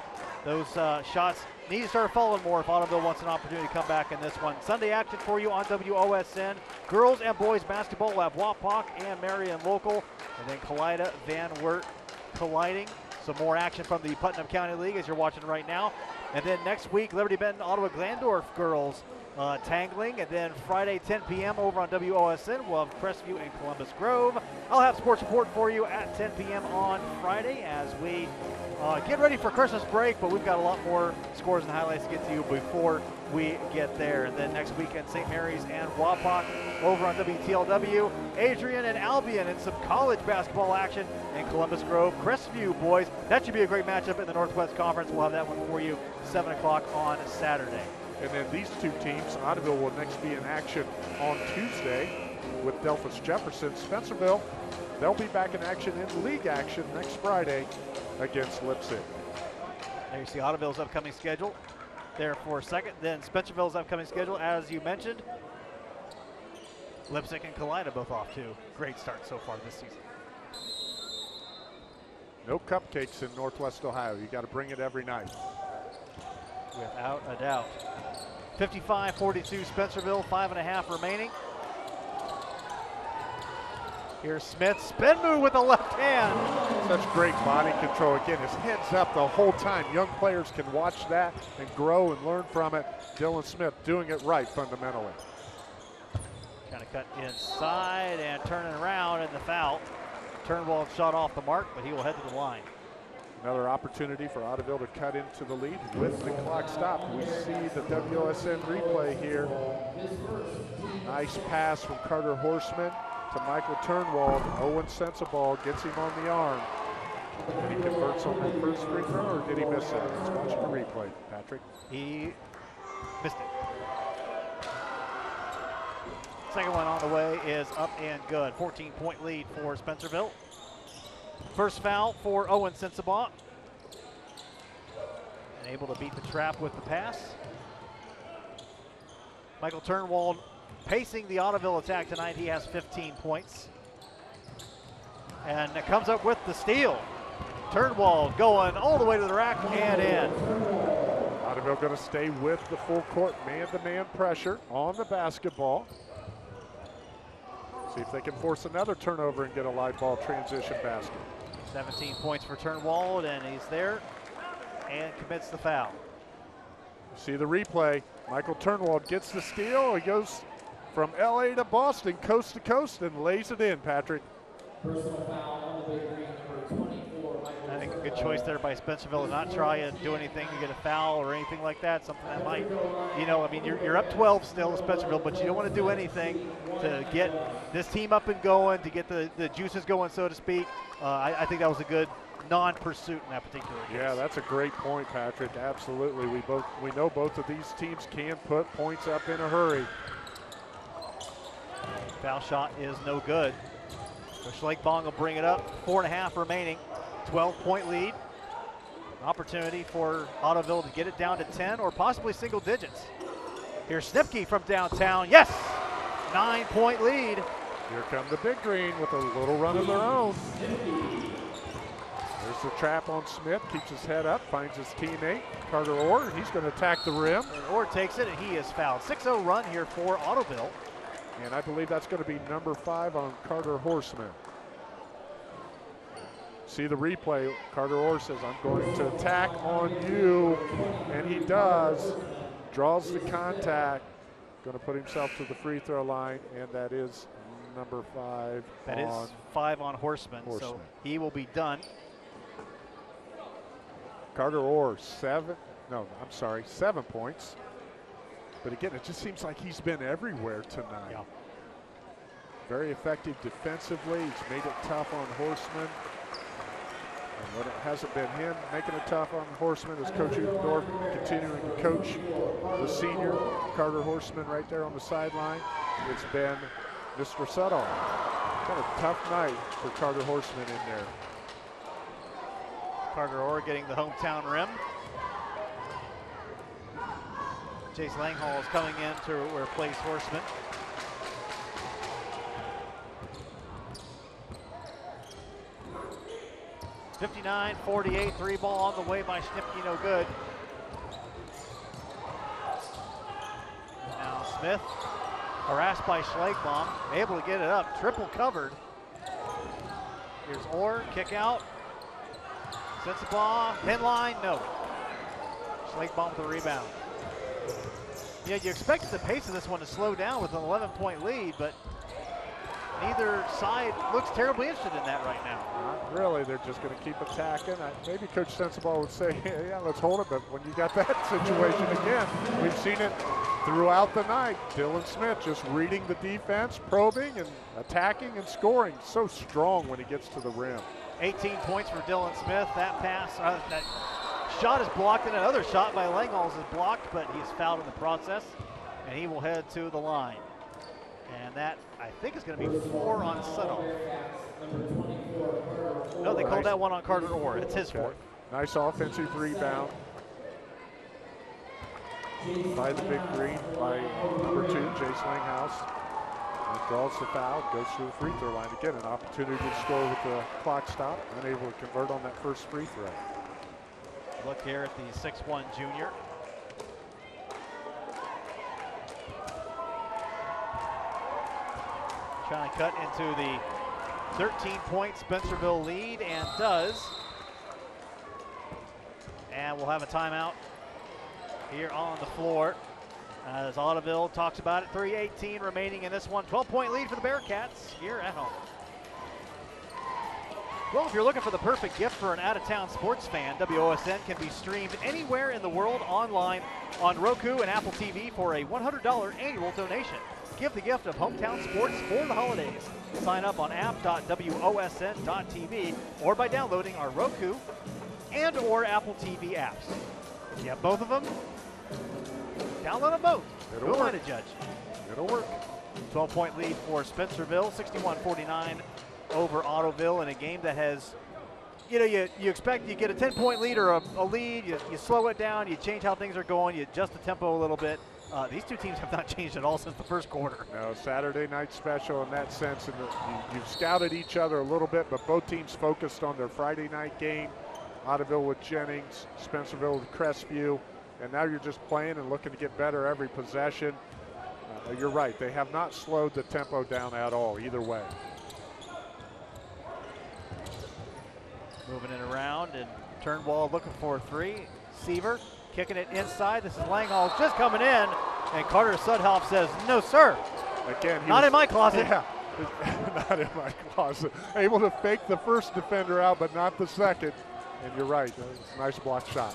those uh, shots need to start falling more if Ottoville wants an opportunity to come back in this one. Sunday action for you on WOSN. Girls and boys basketball will have Wapak and Marion local, and then Kalida Van Wert colliding. Some more action from the Putnam County League as you're watching right now. And then next week, Liberty Benton, Ottawa Glandorf girls uh, tangling. And then Friday, 10 p.m. over on WOSN, we'll have Crestview and Columbus Grove. I'll have sports report for you at 10 p.m. on Friday as we uh, get ready for Christmas break, but we've got a lot more scores and highlights to get to you before we get there. And then next weekend, St. Mary's and Wapak over on WTLW. Adrian and Albion in some college basketball action in Columbus Grove. Crestview boys, that should be a great matchup in the Northwest Conference. We'll have that one for you 7 o'clock on Saturday. And then these two teams, Ottoville will next be in action on Tuesday with Delphos Jefferson. Spencerville, they'll be back in action in league action next Friday against Leipsic. There you see Ottoville's upcoming schedule there for a second. Then Spencerville's upcoming schedule, as you mentioned. Leipsic and Kalida both off to great start so far this season. No cupcakes in Northwest Ohio. You got to bring it every night. Without a doubt. 55-42 Spencerville, five and a half remaining. Here's Smith, spin move with the left hand. Such great body control. Again, his head's up the whole time. Young players can watch that and grow and learn from it. Dylan Smith doing it right fundamentally. Kind of cut inside and turning around in the foul. Turnwald shot off the mark, but he will head to the line. Another opportunity for Ottoville to cut into the lead with the clock stopped. We see the WSN replay here. Nice pass from Carter Horseman to Michael Turnwald. Owen Sensabaugh gets him on the arm. Did he convert on that first free throw or did he miss it? Let's watch the replay, Patrick. He missed it. Second one on the way is up and good. 14 point lead for Spencerville. First foul for Owen Sensabaugh. And able to beat the trap with the pass. Michael Turnwald pacing the Ottoville attack tonight. He has 15 points. And it comes up with the steal. Turnwald going all the way to the rack and in. Ottoville going to stay with the full court man-to-man -man pressure on the basketball. See if they can force another turnover and get a live ball transition basket. 17 points for Turnwald, and he's there and commits the foul. See the replay. Michael Turnwald gets the steal. He goes from LA to Boston, coast to coast, and lays it in, Patrick. Personal foul on the big green, number 24, I think a good choice there by Spencerville to not try and do anything to get a foul or anything like that. Something that might, you know, I mean, you're, you're up 12 still, Spencerville, but you don't want to do anything to get this team up and going, to get the, the juices going, so to speak. Uh, I, I think that was a good non-pursuit in that particular case. Yeah, that's a great point, Patrick. Absolutely. We both we know both of these teams can put points up in a hurry. Foul shot is no good. So Schlagbaum will bring it up. Four and a half remaining. 12-point lead. Opportunity for Ottoville to get it down to 10 or possibly single digits. Here's Schnipke from downtown. Yes! Nine-point lead. Here come the Big Green with a little run of their own. There's the trap on Smith. Keeps his head up. Finds his teammate, Carter Orr. He's going to attack the rim. And Orr takes it, and he is fouled. 6-0 run here for Ottoville. And I believe that's going to be number five on Carter Horseman. See the replay. Carter Orr says, I'm going to attack on you. And he does. Draws the contact. Going to put himself to the free throw line. And that is number five That is five on Horseman, Horseman. so he will be done. Carter Orr, seven. No, I'm sorry, seven points. But again, it just seems like he's been everywhere tonight. Yeah. Very effective defensively. He's made it tough on Horseman. And when it hasn't been him making it tough on Horseman, is Coach Utendorf continuing to coach the senior Carter Horseman right there on the sideline. It's been Mr. Suttle. Kind of tough night for Carter Horseman in there. Carter Orr getting the hometown rim. Chase Langhals is coming in to replace Horseman. Fifty-nine, forty-eight, three ball on the way by Schnipke, no good. Now Smith, harassed by Schlagbaum, able to get it up, triple covered. Here's Orr, kick out. Sets the ball, pin line, no. Schlagbaum with the rebound. Yeah, you expected the pace of this one to slow down with an 11 point lead, but neither side looks terribly interested in that right now. Not really. They're just going to keep attacking. I, maybe Coach Sensabaugh would say, yeah, yeah, let's hold it. But when you got that situation again, we've seen it throughout the night. Dylan Smith just reading the defense, probing and attacking and scoring. So strong when he gets to the rim. 18 points for Dylan Smith. That pass, uh, that shot is blocked, and another shot by Langhals is blocked, but he's fouled in the process, and he will head to the line. And that, I think, is going to be four on Sudhoff. No, they called that one on Carter Orr. It's his Okay. fourth. Nice offensive rebound by the big green by number two, Jace Langhals. And draws the foul, goes to the free throw line. Again, an opportunity to score with the clock stop. Unable to convert on that first free throw. Look here at the six-one junior. Trying to cut into the 13 point Spencerville lead and does. And we'll have a timeout here on the floor. As Audubon talks about it, 3.18 remaining in this one. 12 point lead for the Bearcats here at home. Well, if you're looking for the perfect gift for an out of town sports fan, WOSN can be streamed anywhere in the world online on Roku and Apple TV for a $100 annual donation. Give the gift of hometown sports for the holidays. Sign up on app.wosn.tv or by downloading our Roku and or Apple TV apps. If you have both of them, download them both. It'll Who am I to judge? It'll work. 12 point lead for Spencerville, 61 49 over Ottoville in a game that has, you know, you, you expect you get a 10 point lead or a, a lead, you, you slow it down, you change how things are going, you adjust the tempo a little bit. Uh, these two teams have not changed at all since the first quarter. No, Saturday night special in that sense. And you, you've scouted each other a little bit, but both teams focused on their Friday night game. Ottoville with Jennings, Spencerville with Crestview, and now you're just playing and looking to get better every possession. Uh, you're right; they have not slowed the tempo down at all, either way. Moving it around and Turnwald looking for a three. Seaver kicking it inside. This is Langhals just coming in, and Carter Sudhoff says, "No, sir, Again, not was- in my closet." Yeah, not in my closet. Able to fake the first defender out, but not the second. And you're right; it's a nice block shot.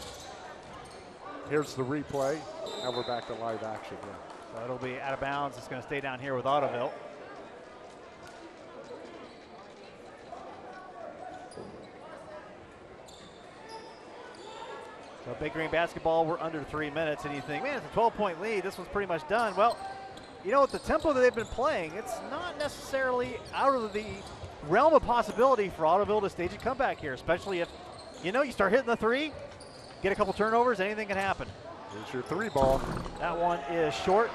Here's the replay. Now we're back to live action. Yeah. So it'll be out of bounds. It's going to stay down here with Ottoville. So Big Green basketball, we're under three minutes, and you think, man, it's a 12-point lead. This one's pretty much done. Well, you know, with the tempo that they've been playing, it's not necessarily out of the realm of possibility for Ottoville to stage a comeback here, especially if, you know, you start hitting the three, get a couple turnovers, anything can happen. Here's your three ball. That one is short.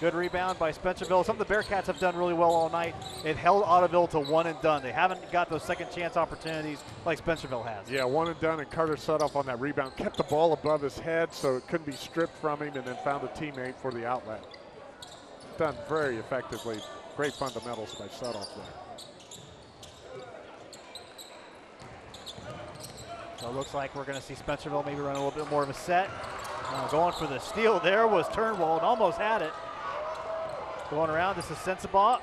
Good rebound by Spencerville. Something the Bearcats have done really well all night. It held Ottoville to one and done. They haven't got those second chance opportunities like Spencerville has. Yeah, one and done, and Carter Sudhoff on that rebound. Kept the ball above his head so it couldn't be stripped from him, and then found a teammate for the outlet. Done very effectively. Great fundamentals by Sudhoff there. So it looks like we're going to see Spencerville maybe run a little bit more of a set. Uh, going for the steal there was Turnwald, and almost had it. Going around, this is Sensabaugh.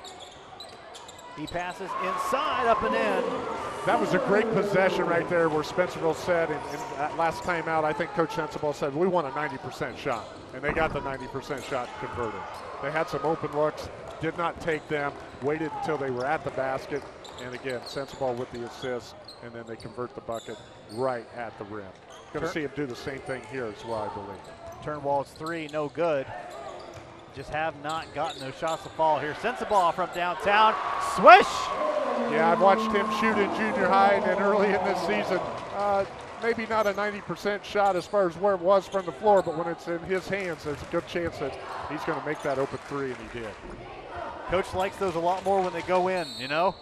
He passes inside, up and in. That was a great possession right there where Spencerville said, and, and that uh, last time out, I think Coach Sensabaugh said, we want a 90% shot. And they got the 90% shot converted. They had some open looks, did not take them, waited until they were at the basket. And again, Sensabaugh with the assist, and then they convert the bucket right at the rim. Going to see him do the same thing here as well, I believe. Turnwald's three, no good. Just have not gotten those shots to fall here. Sends the ball from downtown. Swish! Yeah, I've watched him shoot in junior high and then early in this season. Uh, maybe not a 90% shot as far as where it was from the floor, but when it's in his hands, there's a good chance that he's going to make that open three, and he did. Coach likes those a lot more when they go in, you know?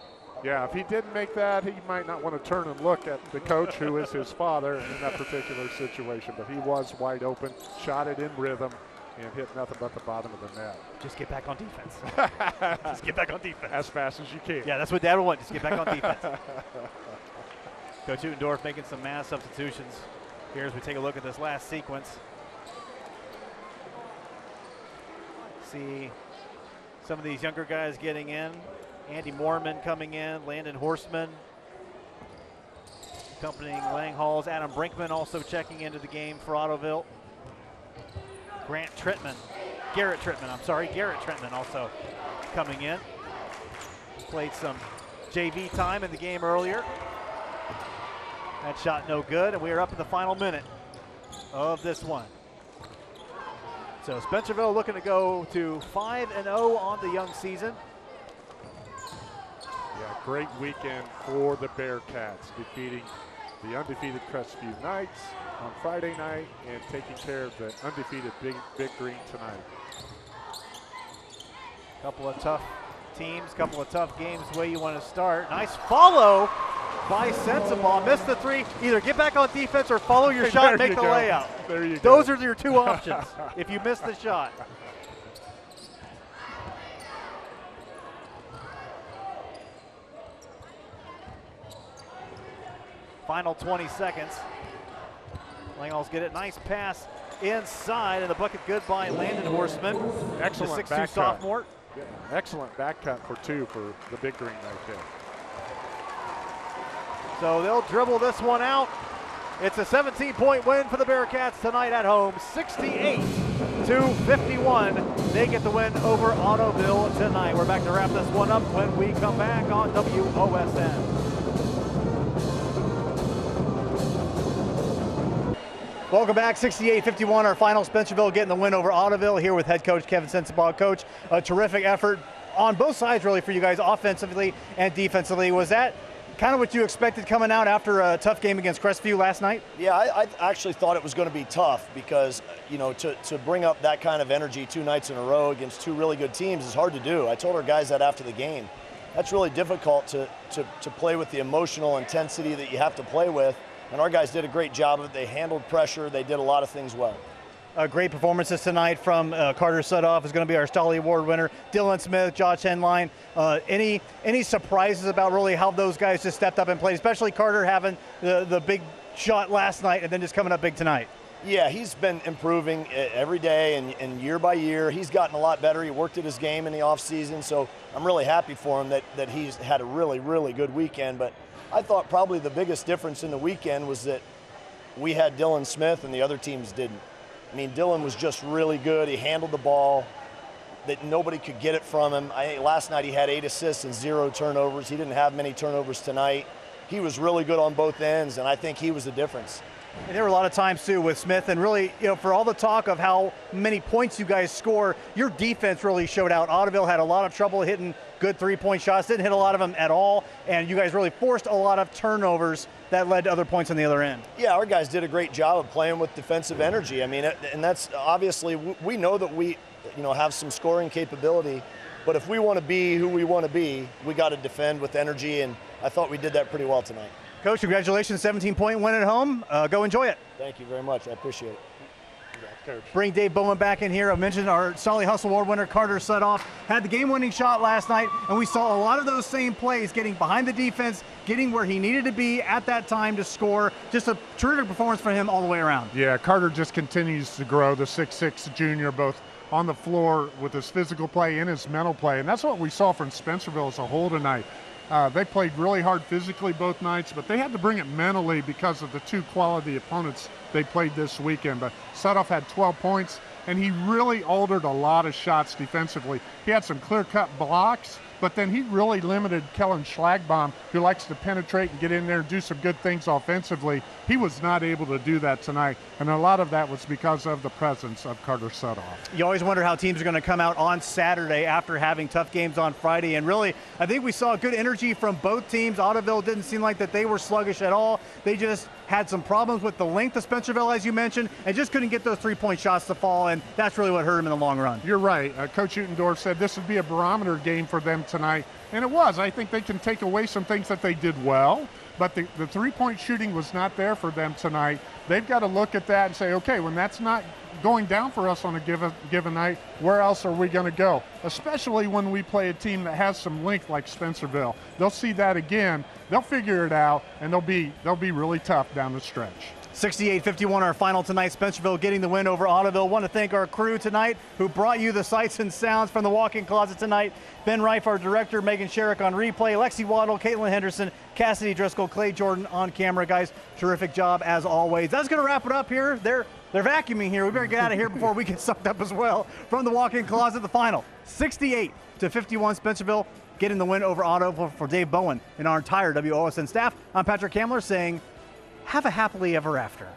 Yeah, if he didn't make that, he might not want to turn and look at the coach, who is his father, in that particular situation. But he was wide open, shot it in rhythm, and hit nothing but the bottom of the net. Just get back on defense. Just get back on defense. As fast as you can. Yeah, that's what Dad would want. Just get back on defense. Coach Utendorf making some mass substitutions here as we take a look at this last sequence. See some of these younger guys getting in. Andy Mormon coming in, Landon Horseman accompanying Langhals. Adam Brinkman also checking into the game for Ottoville. Grant Trittman, Garrett Trittman, I'm sorry, Garrett Trittman also coming in. Played some JV time in the game earlier. That shot no good, and we are up in the final minute of this one. So Spencerville looking to go to 5 and 0 on the young season. Yeah, great weekend for the Bearcats, defeating the undefeated Crestview Knights on Friday night and taking care of the undefeated Big, Big Green tonight. Couple of tough teams, couple of tough games the way you want to start. Nice follow by Sensabaugh. Missed the three. Either get back on defense or follow your shot and make the go. layup. There you Those go. are your two options if you miss the shot. Final 20 seconds. Langhals get it. Nice pass inside, and the bucket good by Landon Horseman. Excellent 6'2 back cut. sophomore. Yeah, excellent back cut for two for the Big Green right there. So they'll dribble this one out. It's a 17 point win for the Bearcats tonight at home, 68 to 51. They get the win over Ottoville tonight. We're back to wrap this one up when we come back on WOSN. Welcome back, 68-51, our final. Spencerville getting the win over Ottoville here with head coach Kevin Sensabaugh. Coach, a terrific effort on both sides really for you guys, offensively and defensively. Was that kind of what you expected coming out after a tough game against Crestview last night? Yeah, I, I actually thought it was going to be tough because, you know, to, to bring up that kind of energy two nights in a row against two really good teams is hard to do. I told our guys that after the game. That's really difficult to, to, to play with the emotional intensity that you have to play with. And our guys did a great job of it. They handled pressure, they did a lot of things well. Uh, great performances tonight from uh, Carter Sudhoff is going to be our Stolly Award winner. Dylan Smith, Josh Henline. Uh, any any surprises about really how those guys just stepped up and played, especially Carter having the, the big shot last night and then just coming up big tonight. Yeah, he's been improving uh, every day and, and year by year. He's gotten a lot better. He worked at his game in the offseason, so I'm really happy for him that, that he's had a really, really good weekend. But I thought probably the biggest difference in the weekend was that we had Dylan Smith and the other teams didn't. I mean, Dylan was just really good. He handled the ball, that nobody could get it from him. I think last night he had eight assists and zero turnovers. He didn't have many turnovers tonight. He was really good on both ends, and I think he was the difference. And there were a lot of times too with Smith, and really, you know, for all the talk of how many points you guys score, your defense really showed out. Ottoville had a lot of trouble hitting good three-point shots, didn't hit a lot of them at all, and you guys really forced a lot of turnovers that led to other points on the other end. Yeah, our guys did a great job of playing with defensive energy. I mean, and that's obviously we know that we, you know, have some scoring capability, but if we want to be who we want to be, we got to defend with energy, and I thought we did that pretty well tonight. Coach, congratulations, 17-point win at home. Uh, go enjoy it. Thank you very much. I appreciate it. Coach. Bring Dave Bowman back in here. I mentioned our Solly Hustle Award winner Carter Sudhoff had the game-winning shot last night, and we saw a lot of those same plays, getting behind the defense, getting where he needed to be at that time to score. Just a terrific performance for him all the way around. Yeah, Carter just continues to grow, the six-six junior, both on the floor with his physical play and his mental play. And that's what we saw from Spencerville as a whole tonight. Uh, they played really hard physically both nights, but they had to bring it mentally because of the two quality opponents they played this weekend. But Sudhoff had 12 points, and he really altered a lot of shots defensively. He had some clear-cut blocks, but then he really limited Kellen Schlagbaum, who likes to penetrate and get in there and do some good things offensively. He was not able to do that tonight, and a lot of that was because of the presence of Carter Sudhoff. You always wonder how teams are going to come out on Saturday after having tough games on Friday. And really, I think we saw good energy from both teams. Ottoville didn't seem like that they were sluggish at all. They just had some problems with the length of Spencerville, as you mentioned, and just couldn't get those three-point shots to fall. And that's really what hurt them in the long run. You're right. Uh, Coach Utendorf said this would be a barometer game for them tonight, and it was. I think they can take away some things that they did well, but the, the three point shooting was not there for them tonight. They've got to look at that and say, okay, when that's not going down for us on a given given night, where else are we going to go? Especially when we play a team that has some length like Spencerville. They'll see that again. They'll figure it out, and they'll be they'll be really tough down the stretch. 68-51 our final tonight. Spencerville getting the win over Ottoville. Want to thank our crew tonight who brought you the sights and sounds from the walk-in closet tonight. Ben Reif, our director, Megan Sherrick on replay, Lexi Waddle, Caitlin Henderson, Cassidy Driscoll, Clay Jordan on camera. Guys, terrific job as always. That's going to wrap it up here. They're they're vacuuming here. We better get out of here before we get sucked up as well. From the walk-in closet, the final 68 to 51. Spencerville getting the win over Otto for, for Dave Bowen and our entire WOSN staff. I'm Patrick Kamler saying have a happily ever after.